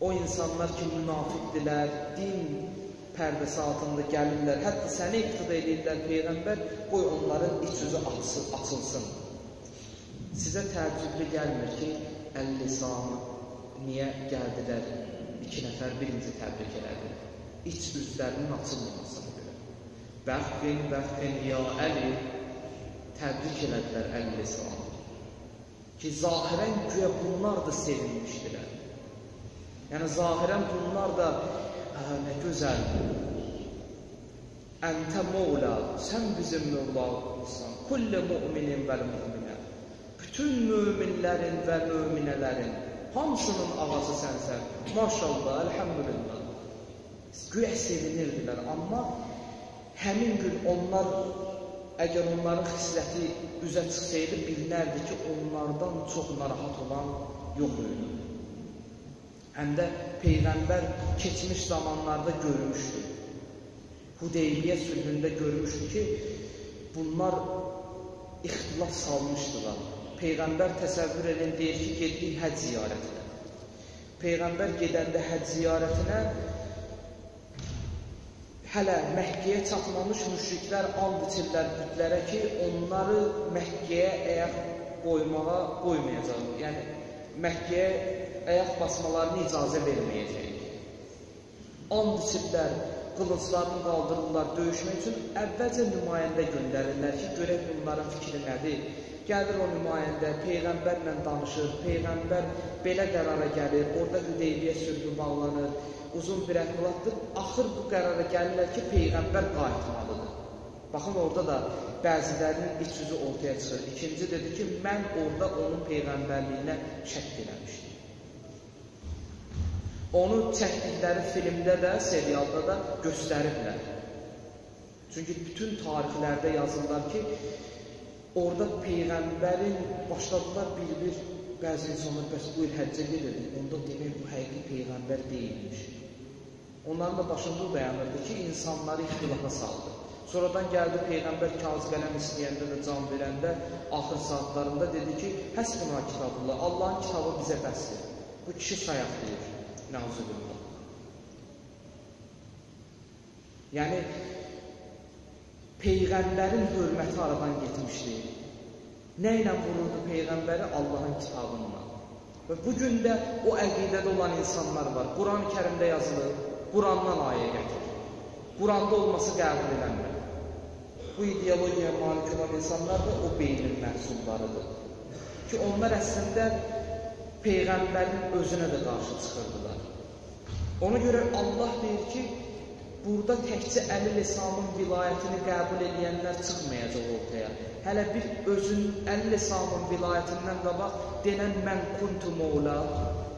Speaker 2: o insanlar ki, münafiqdirlər, din pərdəsi altında gəlirlər, hətta səni iqtida edirlər Peyğəmbər, qoy onların iç üzü açılsın. Sizə təəccüblü gəlmir ki, əllisanı niyə gəldilər? İki nəfər birinci təbrik elədi. İç üzlərinin açılmamasına görə. Bəxqin, bəxqin, ya Əli təbrik elədilər əllisanı. Ki, zahirən güya bunlar da sevinmişdilər. Yəni, zahirən bunlar da, hə, nə gözəl, əntə mövla, sən bizim mövla olsan, kullə müminin vəl mümin bütün möminlərin və möminələrin hamısının ağası sənsən. Maşallah, əlhəmdülillah. Güya sevinirdilər, amma həmin gün onlar əgər onların xisləti üzə çıxsaydı, bilinərdi ki, onlardan çox narahat olan yox idi. Həm də Peyğəmbər keçmiş zamanlarda görmüşdü. Hudeybiyyə sülhündə görmüşdü ki, bunlar ixtilaf salmışdılar. Peyğəmbər təsəvvür edin, deyir ki, getdik həc ziyarətinə. Peyğəmbər gedəndə həc ziyarətinə hələ Məhkiyə çatmamış müşriklər and içirlər bütlərə ki, onları Məhkiyə əyaq qoymağa qoymayacaq. Yəni, Məhkiyə əyaq basmalarını icazə verməyəcək. And içirlər, qılıclarını qaldırırlar döyüşmək üçün, əvvəlcə nümayəndə göndərirlər ki, görək bunların fikri nədir? Gəlir o nümayəndə, Peyğəmbərlə danışır, Peyğəmbər belə qərara gəlir, orada Hüdeybiyyə sülhü bağlanır, uzun bir əhvalatdır. Axır bu qərara gəlirlər ki, Peyğəmbər qayıtmalıdır. Baxın, orada da bəzilərinin iç yüzü ortaya çıxır. İkinci dedi ki, mən orada onun Peyğəmbərliyinə şəkk eləmişdim. Onu çəkdikləri filmdə də, serialda da göstəriblər. Çünki bütün tarixlərdə yazırlar ki, Orada Peyğəmbərin başladılar bir-bir bəzi insanlar bəs bu il həccə gedirdi. Onda demək bu həqiqi Peyğəmbər deyilmiş. Onların da başında dayanırdı ki, insanları ixtilafa saldı. Sonradan gəldi Peyğəmbər kağız qələm istəyəndə də can verəndə axır saatlarında dedi ki, həsbuna kitabullah, Allahın kitabı bizə bəsdir. Bu kişi sayaq deyir. Nəuzübillah. Yəni, Peyğəmbərin hörməti aradan getmişdi. Nə ilə vururdu Peyğəmbəri? Allahın kitabınla. Və bu gün də o əqidədə olan insanlar var. Quran-ı Kərimdə yazılır, Qurandan ayə gətirir. Quranda olması qəbul edilmir. Bu ideologiyaya malik olan insanlar da o beynin məhsullarıdır. Ki onlar əslində Peyğəmbərin özünə də qarşı çıxırdılar. Ona görə Allah deyir ki, burada təkcə Əli Lisamın vilayətini qəbul edənlər çıxmayacaq ortaya. Hələ bir özün Əli Lisamın vilayətindən qabaq denən mən kuntu mövla,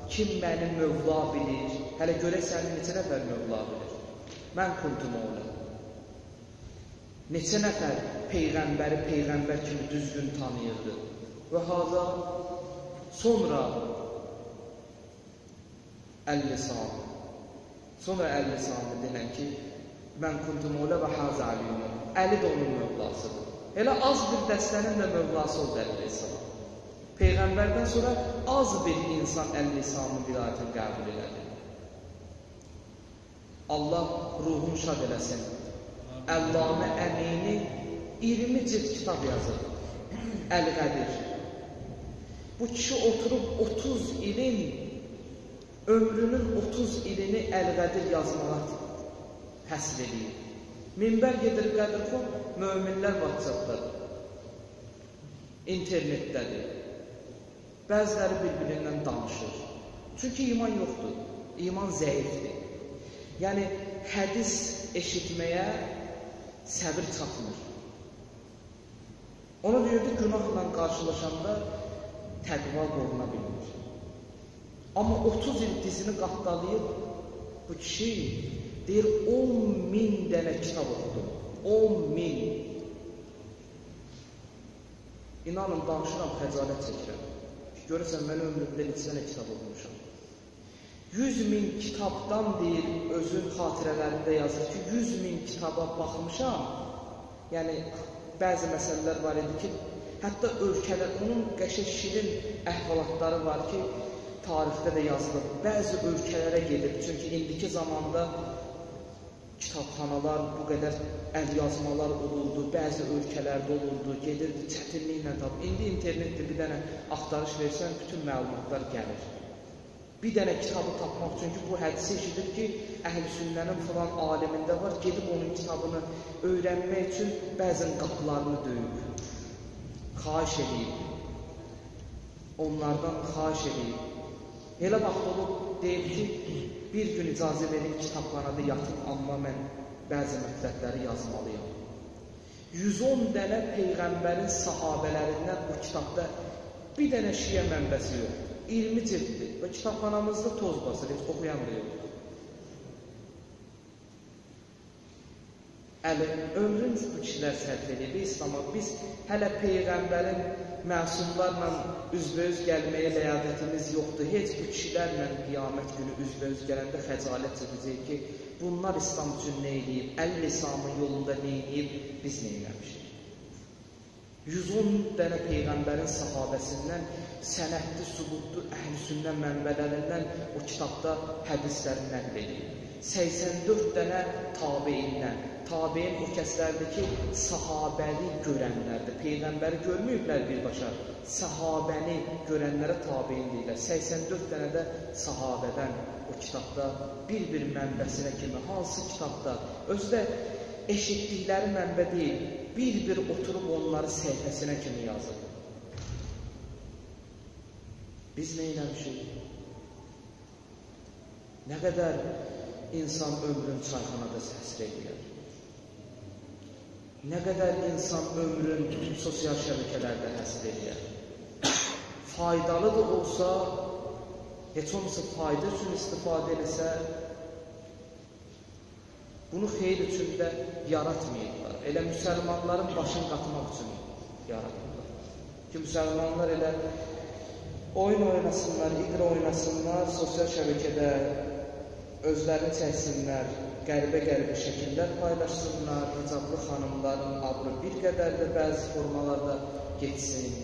Speaker 2: kim məni mövla bilir? Hələ görək sənin neçə nəfər mövla bilir? Mən kuntu mövla. Neçə nəfər Peyğəmbəri Peyğəmbər kimi düzgün tanıyırdı? Və haza sonra Əl-Lisan. Sonra Əl-Lisanı denən ki, mən kuntu mövlə və hazə aliyyum. Əli də onun mövlasıdır. Elə az bir dəstənin də mövlası oldu Əl-Lisan. Peyğəmbərdən sonra az bir insan Əl-Lisanın vilayətini qəbul elədi. Allah ruhunu şad eləsin. Əllamə Əmini 20 cilt kitab yazır. Əl-Qədir. Bu kişi oturub 30 ilin ömrünün 30 ilini Əl-Qədir yazmağa həsr edir. Minbər gedir Qədirxon, möminlər WhatsApp-dadır. İnternetdədir. Bəziləri bir-birindən danışır. Çünki iman yoxdur. İman zəifdir. Yəni, hədis eşitməyə səbir çatmır. Ona deyirdi, günahla qarşılaşanda təqva qoruna bilmir. Amma 30 il dizini qatdalayıb bu kişi deyir 10 min dənə kitab oxudum. 10 min. İnanın, danışıram, xəcalət çəkirəm. Görürsən, mən ömrümdə neçə kitab oxumuşam. 100 min kitabdan deyir, özün xatirələrində yazır ki, 100 min kitaba baxmışam. Yəni, bəzi məsələlər var idi ki, hətta ölkələr, onun qəşək şirin əhvalatları var ki, tarixdə də yazılır. Bəzi ölkələrə gedib, çünki indiki zamanda kitabxanalar bu qədər əlyazmalar olurdu, bəzi ölkələrdə olurdu, gedirdi çətinliklə tap. İndi internetdə bir dənə axtarış versən, bütün məlumatlar gəlir. Bir dənə kitabı tapmaq üçün ki, bu hədisi eşidir ki, əhl-i sünnənin filan alimində var, gedib onun kitabını öyrənmək üçün bəzən qapılarını döyüb, xaiş edib, onlardan xaiş edib. Elə vaxt olub, deyib ki, bir gün icazə verin kitabxanada yatıb, amma mən bəzi mətləbləri yazmalıyam. 110 dənə Peyğəmbərin sahabələrindən bu kitabda bir dənə şiə mənbəsi yoxdur. 20 cilddir və kitabxanamızda toz basır, heç oxuyan da yoxdur. Əli, ömrümüz bu kişilər sərf edildi İslama. Biz hələ Peyğəmbərin məsumlarla üzbəüz gəlməyə ləyaqətimiz yoxdur. Heç bu kişilərlə qiyamət günü üzbəüz gələndə xəcalət çəkəcək ki, bunlar İslam üçün nə eləyib, əl lisamın yolunda nə eləyib, biz nə eləmişik. 110 dənə Peyğəmbərin sahabəsindən sənədli, subutlu, əhl-i sünnə mənbələrindən o kitabda hədisləri nəql edib. 84 dənə tabeindən, tabein o kəslərdir ki, sahabəli görənlərdir. Peyğəmbəri görməyiblər birbaşa, sahabəni görənlərə tabein deyirlər. 84 dənə də sahabədən o kitabda bir-bir mənbəsinə kimi, hansı kitabda, özü də eşitdikləri mənbə deyil, bir-bir oturub onları səhifəsinə kimi yazır. Biz nə eləmişik? Nə qədər insan ömrün çayxanada səsir edir. Nə qədər insan ömrün sosial şəbəkələrdə həsr edir. Faydalı da olsa, heç olmasa fayda üçün istifadə eləsə, bunu xeyr üçün də yaratmayıblar. Elə müsəlmanların başını qatmaq üçün yaratırlar. Ki, müsəlmanlar elə oyun oynasınlar, iqra oynasınlar, sosial şəbəkədə özlərini çəksinlər, qəribə-qəribə şəkillər paylaşsınlar, hicablı xanımların adlı bir qədər də bəzi formalarda geçsin.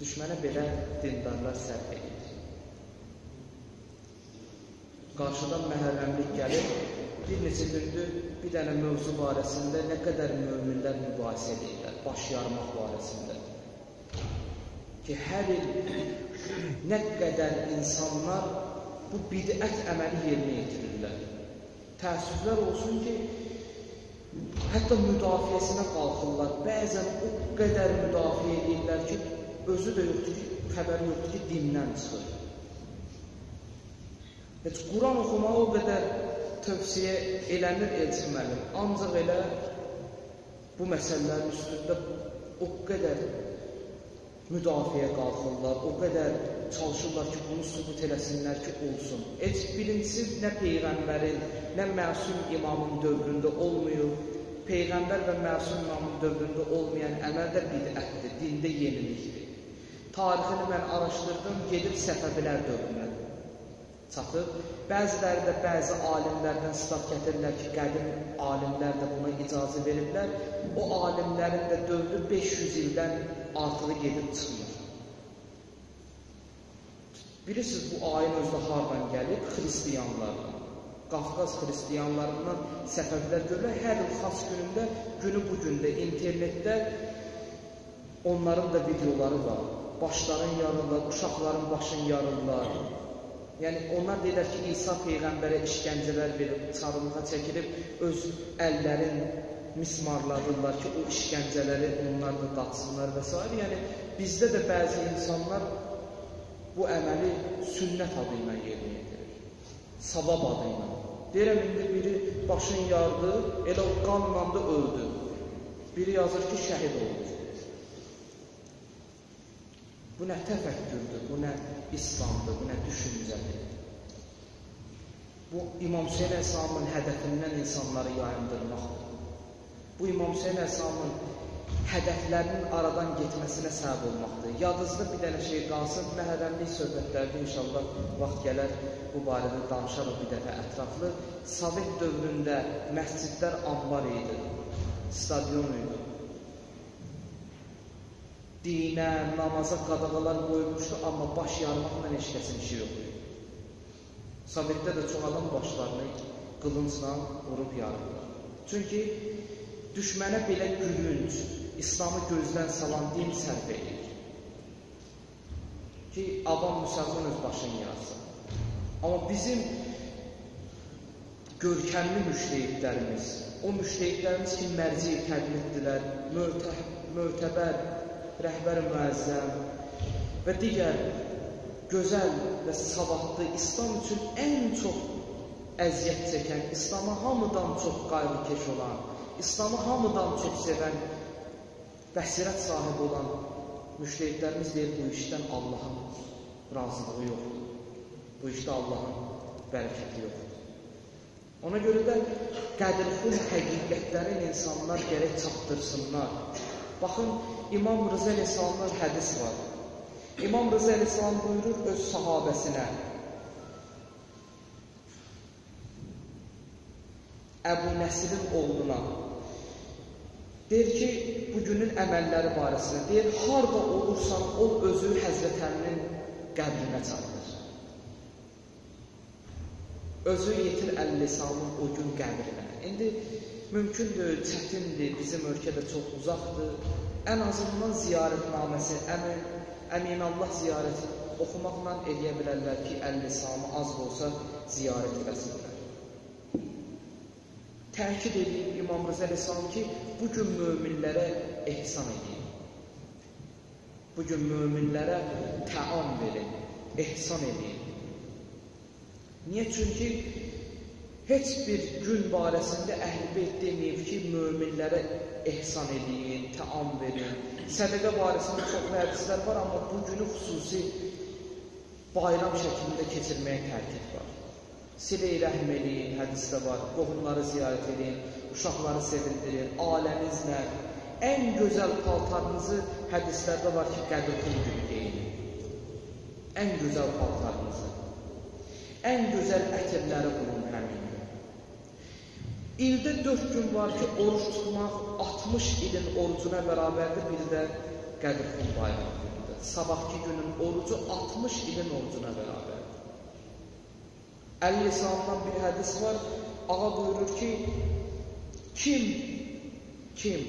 Speaker 2: Düşmənə belə dindarlar sərf edir. Qarşıdan məhərrəmlik gəlir, bir neçə gündür bir dənə mövzu barəsində nə qədər möminlər mübahisə edirlər, baş yarmaq barəsində. Ki, hər il (coughs) nə qədər insanlar bu bidət əməli yerinə yetirirlər. Təəssüflər olsun ki, hətta müdafiəsinə qalxırlar. Bəzən o qədər müdafiə edirlər ki, özü də yoxdur ki, xəbəri yoxdur ki, dindən çıxır. Heç Quran oxumağı o qədər tövsiyə eləmir Elçin müəllim. Ancaq elə bu məsələlərin üstündə o qədər müdafiəyə qalxırlar, o qədər çalışırlar ki, bunu sübut eləsinlər ki, olsun. Heç birincisi nə Peyğəmbərin, nə məsum imamın dövründə olmuyor. Peyğəmbər və məsum imamın dövründə olmayan əməl də bidətdir, dində yenilikdir. Tarixini mən araşdırdım, gedib Səfəvilər dövrünə çatıb. Bəziləri də bəzi alimlərdən stat gətirirlər ki, qədim alimlər də buna icazə veriblər. O alimlərin də dövrü 500 ildən artığı gedib çıxmır. Bilirsiniz, bu ayın özü hardan gəlib? Xristiyanlardan. Qafqaz xristiyanlarından səfəvlər görürlər. Hər il xas günündə, günü bu gündə internetdə onların da videoları var. Başların yarırlar, uşaqların başını yarırlar. Yəni onlar deyirlər ki, İsa peyğəmbərə işgəncələr verib, çarmıxa çəkilib öz əllərin mismarladırlar ki, o işgəncələri onlar da datsınlar və s. Yəni bizdə də bəzi insanlar bu əməli sünnət adı ilə yerinə yetirir. Savab adı ilə. Deyirəm indi biri başını yardı, elə o qanla da öldü. Biri yazır ki, şəhid oldu. Bu nə təfəkkürdür, bu nə İslamdır, bu nə düşüncədir. Bu İmam Hüseyin Əsəlamın hədəfindən insanları yayındırmaqdır. Bu İmam Hüseyin Əsəlamın hədəflərinin aradan getməsinə səbəb olmaqdır. Yadınızda bir dənə şey qalsın, məhərrəmlik söhbətlərdə inşallah vaxt gələr bu barədə danışarıq bir dəfə ətraflı. Sovet dövründə məscidlər ambar idi, stadion idi dinə, namaza qadağalar qoyulmuşdu, amma baş yarmaqla heç kəsin işi yox idi. Sovetdə də çox adam başlarını qılıncla vurub yarırlar. Çünki düşmənə belə gülünc, İslamı gözdən salan din sərf edir. Ki, avam müsəlman öz başını yarsın. Amma bizim görkəmli müştəhidlərimiz, o müştəhidlərimiz ki, mərci tədbirdirlər, mötə, mötəbər, rəhbər müəzzəm və digər gözəl və savadlı İslam üçün ən çox əziyyət çəkən, İslama hamıdan çox qayğıkeş olan, İslamı hamıdan çox sevən, bəsirət sahibi olan müştəhidlərimiz deyir, bu işdən Allahın razılığı yoxdur. Bu işdə Allahın bərəkəti yoxdur. Ona görə də qədirxun həqiqətlərin insanlar gərək çatdırsınlar. Baxın, İmam Rıza Əleyhisselamdan hədis var. İmam Rıza Əleyhisselam buyurur öz sahabəsinə, Əbu Nəsilin oğluna, deyir ki, bugünün əməlləri barəsində, deyir, harada olursan, ol özü Həzrət Əlinin qəbrinə çatdır. Özü yetir Əl-Lisanın o gün qəbrinə. İndi mümkündür, çətindir, bizim ölkədə çox uzaqdır. Ən azından ziyarətnaməsi, əmin, əmin Allah ziyarəti oxumaqla eləyə bilərlər ki, əl-lisanı az olsa ziyarət eləsinlər. Təkid edib İmam Rıza Əleyhisselam ki, bu gün möminlərə ehsan edin. Bu gün möminlərə təam verin, ehsan edin. Niyə? Çünki Heç bir gün barəsində əhl-beyt deməyib ki, möminlərə ehsan edin, təam verin. Sədəqə barəsində çoxlu hədislər var, amma bu günü xüsusi bayram şəklində keçirməyə təkid var. Silə-i rəhm edin, hədisdə var, qohumları ziyarət edin, uşaqları sevindirin, aləmizlə, ən gözəl paltarınızı hədislərdə var ki, qədrqın günü deyin. Ən gözəl paltarınızı, ən gözəl ətirləri bulun İldə dörd gün var ki, oruç tutmaq 60 ilin orucuna bərabərdir, bir də Qədir Xun bayramı günüdür. Sabahki günün orucu 60 ilin orucuna bərabərdir. Əli lisanından bir hədis var, ağa buyurur ki, kim, kim,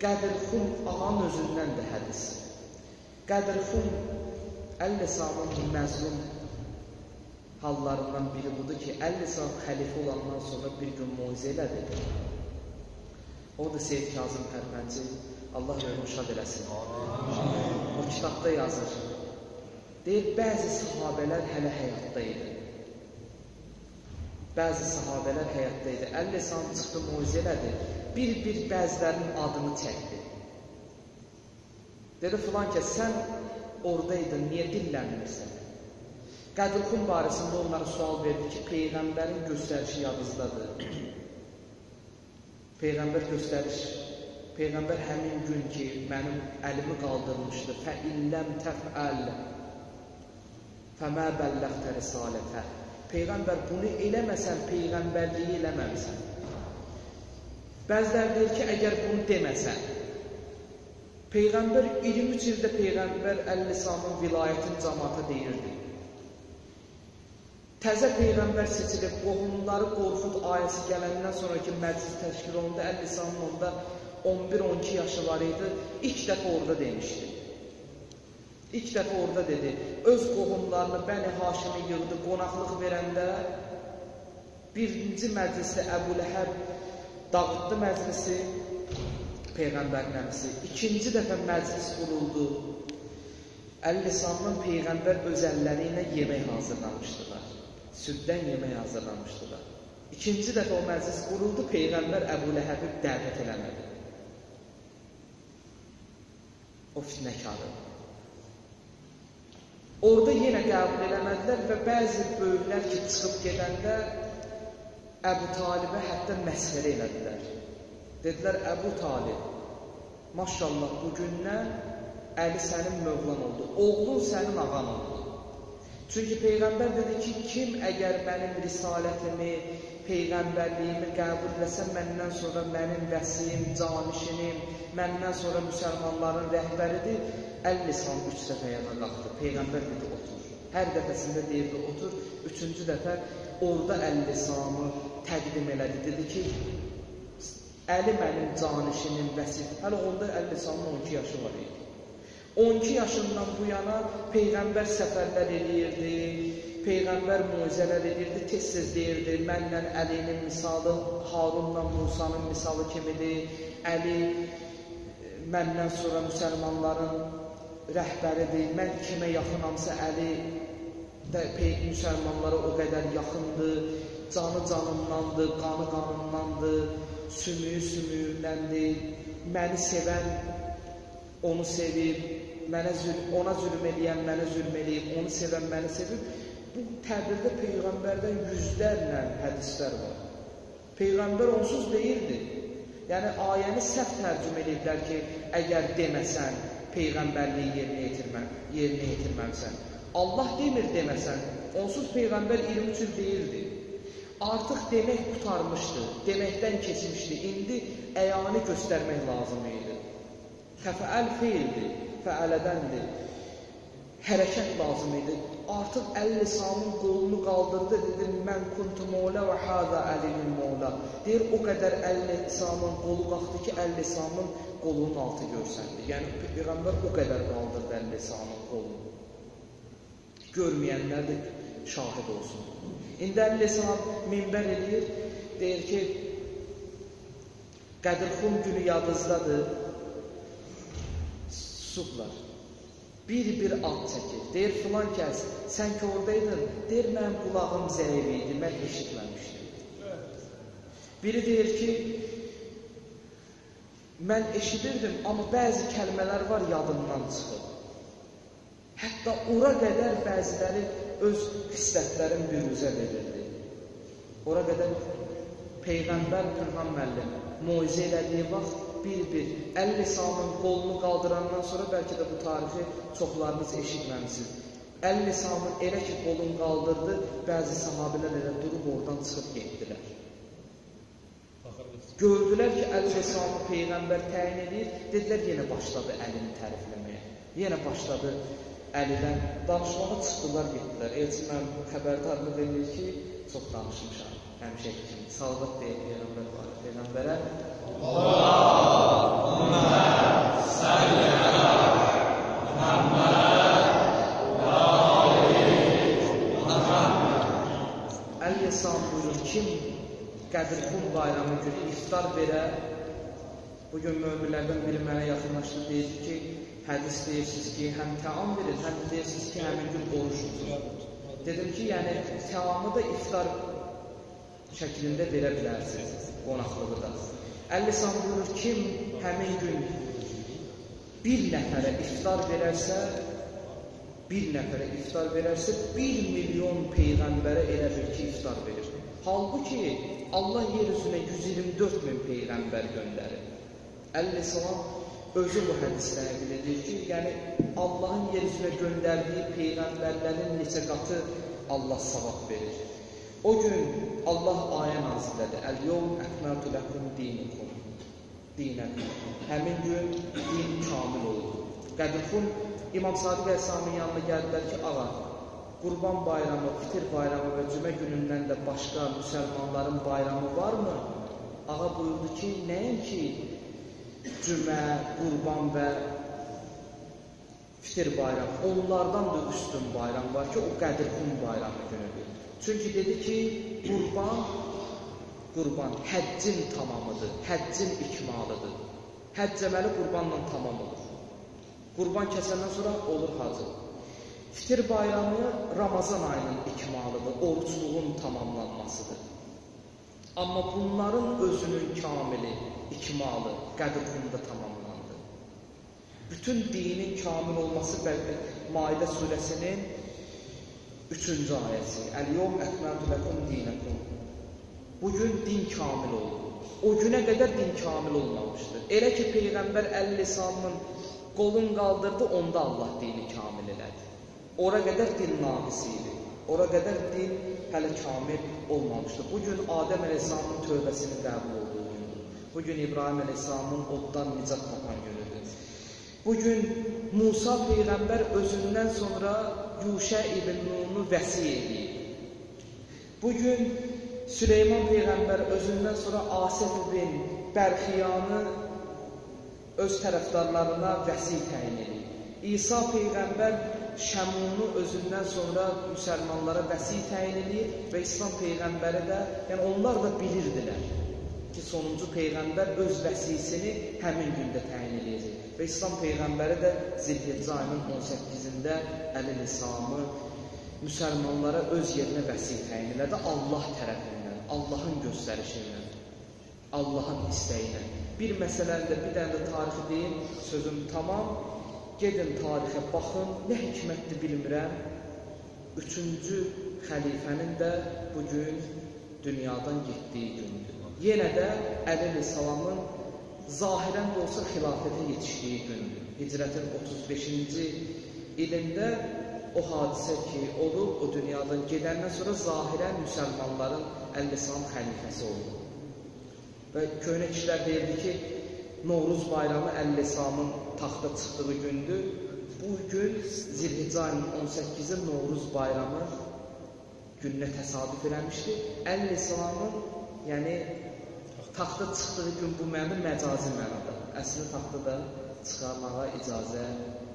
Speaker 2: Qədir Xun ağanın özündən də hədis. Qədir Xun əl lisanın məzlum hallarından biri budur ki, əl lisan xəlifə olandan sonra bir gün moizə elədi. O da Seyyid Kazım Pərvənci, Allah onu şad eləsin. O kitabda yazır. Deyir, bəzi sahabələr hələ həyatda idi. Bəzi sahabələr həyatda idi. Əl lisan çıxdı, moizə elədi. Bir-bir bəzilərinin adını çəkdi. Dedi filan ki, sən oradaydın, niyə dillənmirsən? Qədilxun barəsində onlara sual verdi ki, Peyğəmbərin göstərişi yadınızdadır. Peyğəmbər göstəriş, Peyğəmbər həmin gün ki, mənim əlimi qaldırmışdı, fə illəm təfəl, fəmə bəlləxtə risalətə. Peyğəmbər bunu eləməsən, Peyğəmbərliyi eləməmisən. Bəzilər deyir ki, əgər bunu deməsən, Peyğəmbər 23 ildə Peyğəmbər Əl-Lisanın vilayətin cəmaata deyirdi. Təzə Peyğəmbər seçilib, qohumları qorxud ayəsi gələndən sonraki məclis təşkil olundu. Əl-Lisanın onda 11-12 yaşı var idi. İlk dəfə orada demişdi. İlk dəfə orada dedi. Öz qohumlarını Bəni Haşimi yığdı, qonaqlıq verəndə birinci məclisdə Əbu Ləhəb dağıtdı məclisi, Peyğəmbərin əmsi. İkinci dəfə məclis quruldu. Əl-Lisandan Peyğəmbər öz əlləri ilə yemək hazırlamışdılar. Süddən yemək hazırlamışdılar. İkinci dəfə o məclis quruldu, Peyğəmbər Əbu Ləhəbi dəvət eləmədi. O fitnəkarı. Orada yenə qəbul eləmədilər və bəzi böyüklər ki, çıxıb gedəndə Əbu Talibə hətta məsxərə elədilər. Dedilər, Əbu Talib, maşallah bugündən Əli sənin mövlan oldu, oğlun sənin ağan oldu. Çünki Peyğəmbər dedi ki, kim əgər mənim risalətimi, Peyğəmbərliyimi qəbul eləsə, məndən sonra mənim vəsiyim, canişinim, məndən sonra müsəlmanların rəhbəridir, əl lisan üç dəfə yana qalxdı. Peyğəmbər dedi, otur. Hər dəfəsində deyirdi, otur. Üçüncü dəfə orada əl lisanı təqdim elədi. Dedi ki, Əli mənim canişinim, vəsif. Hələ onda Əli Lisanın 12 yaşı var idi. 12 yaşından bu yana Peyğəmbər səfərlər edirdi, Peyğəmbər muizələr edirdi, tez-tez deyirdi, mənlə Əlinin misalı Harunla Musanın misalı kimidir, Əli məndən sonra müsəlmanların rəhbəridir, mən kimə yaxınamsa Əli də müsəlmanlara o qədər yaxındır, canı canımdandır, qanı qanımdandır, sümüyü sümüyündəndir, məni sevən onu sevib, mənə zülm, ona zülm eləyən mənə zülm eləyib, onu sevən məni sevib. Bu təbirdə Peyğəmbərdən yüzlərlə hədislər var. Peyğəmbər onsuz deyirdi. Yəni ayəni səhv tərcümə ediblər ki, əgər deməsən, Peyğəmbərliyi yerinə yetirmə, yerinə yetirməmsən. Allah demir deməsən, onsuz Peyğəmbər 23 il deyirdi. Artıq demək qutarmışdı, deməkdən keçmişdi. İndi əyanı göstərmək lazım idi. Təfəəl feildir, fəələdəndir. Hərəkət lazım idi. Artıq əl lisanın qolunu qaldırdı, dedi, mən kuntu mola və haza əlinin mola. Deyir, o qədər əl lisanın qolu qalxdı ki, əl lisanın qolunun altı görsəndi. Yəni, Peyğəmbər o qədər qaldırdı əl lisanın qolunu. Görməyənlər də şahid olsun. İndi Əl-Lisan minbər eləyir, deyir ki, Qədirxum günü yadınızdadır, susublar. Bir-bir ad çəkir. Deyir, filan kəs, sən ki oradaydın, deyir, mənim qulağım zəif idi, mən eşitməmişdim. Biri deyir ki, mən eşidirdim, amma bəzi kəlmələr var, yadımdan çıxır. Hətta ora qədər bəziləri öz xislətlərin büruzə verirdi. Ora qədər Peyğəmbər müəllim moizə elədiyi vaxt bir-bir əl lisanın qolunu qaldırandan sonra bəlkə də bu tarixi çoxlarınız eşitməmisiniz. Əl lisanın elə ki qolun qaldırdı, bəzi sahabilər elə durub oradan çıxıb getdilər. Gördülər ki, əl lisanı Peyğəmbər təyin edir, dedilər yenə başladı əlini tərifləməyə. Yenə başladı Əlidən danışmağa çıxdılar, getdilər. Elçi mən xəbərdarlıq edir ki, çox danışmışam. Həmişə kimi. Salvat deyir Peyğəmbər var. Peyğəmbərə Əl-Yesan buyurur, kim Qədirxud bayramı günü iftar verə, bugün möminlərdən biri mənə yaxınlaşdı, deyir ki, hədis deyirsiniz ki, həm təam verir, həm də deyirsiniz ki, həmin gün oruçludur. Dedim ki, yəni təamı da iftar şəklində verə bilərsiniz, qonaqlığı da. Əllisan buyurur, kim həmin gün bir nəfərə iftar verərsə, bir nəfərə iftar verərsə, bir milyon Peyğəmbərə elə bir ki, iftar verir. Halbuki Allah yer üzünə 124 min Peyğəmbər göndərir. Əleyhissalam özü bu hədisdə nəql edir ki, yəni Allahın yer üzünə göndərdiyi peyğəmbərlərin neçə qatı Allah savab verir. O gün Allah ayə nazil Əl-yevm əkməltu ləkum dinikum. Dinəkum. Həmin gün din kamil oldu. Qədifun İmam Sadiq Əsami'nin yanına gəldilər ki, ağa, Qurban bayramı, fitir bayramı və cümə günündən də başqa müsəlmanların bayramı varmı? Ağa buyurdu ki, nəinki cümə, qurban və fitir bayramı, onlardan da üstün bayram var ki, o Qədirxun bayramı günüdür. Çünki dedi ki, qurban, qurban həccin tamamıdır, həccin ikmalıdır. Həcc əməli qurbanla tamam olur. Qurban kəsəndən sonra olur hacı. Fitir bayramı Ramazan ayının ikmalıdır, orucluğun tamamlanmasıdır. Amma bunların özünün kamili, ikmalı, qədrində tamamlandı. Bütün dinin kamil olması Maidə surəsinin 3-cü ayəsi. Əl-yevm əkməltu ləkum dinəkum. Bugün din kamil oldu. O günə qədər din kamil olmamışdı. Elə ki Peyğəmbər əl lisanının qolun qaldırdı, onda Allah dini kamil elədi. Ora qədər din naqis idi. Ora qədər din hələ kamil olmamışdı. Bu gün Adəm əleyhissalamın tövbəsinin qəbul olduğu gündür. Bu gün İbrahim əleyhissalamın oddan nicat tapan günüdür. Bu gün Musa peyğəmbər özündən sonra Yuşə ibn Nunu vəsi edir. Bu gün Süleyman peyğəmbər özündən sonra Asif ibn Bərxiyanı öz tərəfdarlarına vəsi təyin edir. İsa peyğəmbər Şəmunu özündən sonra müsəlmanlara vəsi təyin edir və İslam peyğəmbəri də, yəni onlar da bilirdilər ki, sonuncu peyğəmbər öz vəsisini həmin gündə təyin edəcək. Və İslam peyğəmbəri də Zilhiccə ayının 18-də əlil İslamı müsəlmanlara öz yerinə vəsi təyin elədi Allah tərəfindən, Allahın göstərişi ilə, Allahın istəyi ilə. Bir məsələndə bir dənə də tarixi deyim, sözüm tamam. Gedin tarixə baxın, nə hikmətdir bilmirəm. Üçüncü xəlifənin də bugün dünyadan getdiyi gündür. Yenə də Əli Salamın zahirən də olsa xilafətə yetişdiyi gündür. Hicrətin 35-ci ilində o hadisə ki, olub, o dünyadan gedəndən sonra zahirən müsəlmanların Əli Salam xəlifəsi oldu. Və köhnə kişilər deyirdi ki, Novruz bayramı Əli Salamın taxta çıxdığı gündür. Bu gün Zilhicə ayının 18-i Novruz bayramı gününə təsadüf eləmişdi. Əl İslamın, yəni taxta çıxdığı gün bu məna məcazi mənada. Əsli taxtada çıxarmağa icazə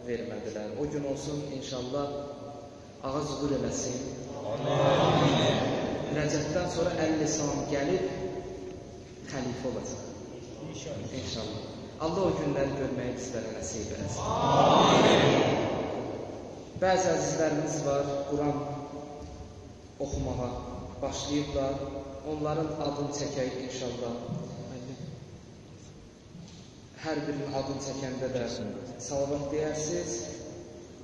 Speaker 2: vermədilər. O gün olsun inşallah ağa zuhur eləsin. Amin. Rəcəbdən sonra Əl İslam gəlib xəlifə olacaq. İnşallah. İnşallah. Allah o günləri görməyi bizlərə nəsib eləsin. Amin. Bəzi əzizlərimiz var, Quran oxumağa başlayıblar. Onların adını çəkək inşallah. Hər birinin adını çəkəndə də salavat deyərsiniz.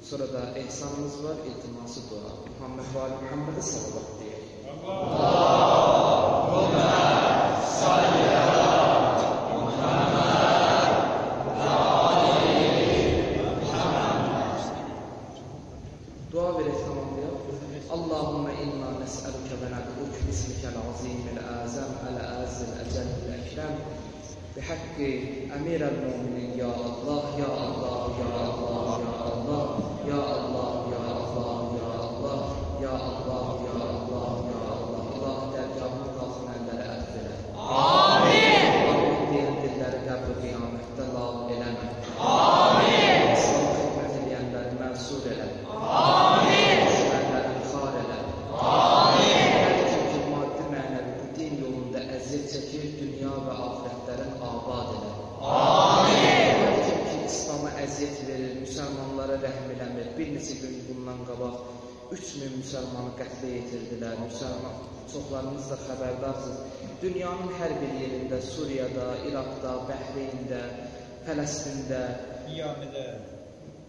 Speaker 2: Sonra da ehsanımız var, iltiması dua. Muhammed Vali Muhammedə salavat deyək. Allahumma بحق أمير المؤمنين يا الله يا الله يا الله يا الله يا الله يا الله يا الله يا الله يا Bəhreyndə, Fələstində,
Speaker 1: Miami'de,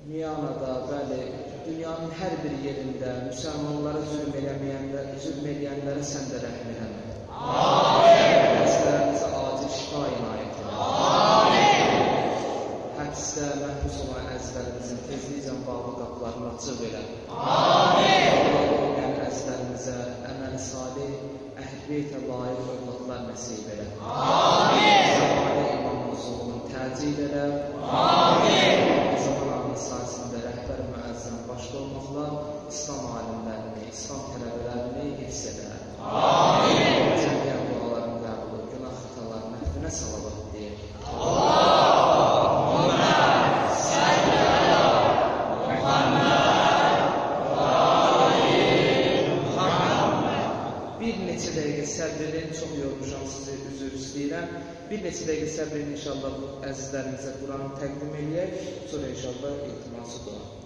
Speaker 2: Miyanada, bəli, dünyanın hər bir yerində müsəlmanlara zülm eləməyənlər, zülm eləyənlərə sən də rəhm eləmə. Amin. Xəstələrimizə acil şifa inayət elə. Amin. Həbsdə məhbus olan əzizlərimizin tezliklə bağlı qapılarını açıq elə. Amin. Olmayan əzizlərimizə əməl salih, əhl-beytə layiq övladlar nəsib elə. Amin. Elə. Amin. Zaman anı sayəsində rəhbər müəzzəm başda olmaqla İslam alimlərini, İslam tələbələrini hifz edə. Amin. Cəmiyyət dualarını qəbul, günah xətalarını əfvinə salavat deyir. Bir neçə dəqiqə səbr edin, çox yormuşam sizi, istəyirəm. Bir neçə dəqiqə səbr edin inşallah əzizlərimizə Quranı təqdim eləyək, sonra inşallah iltiması dua.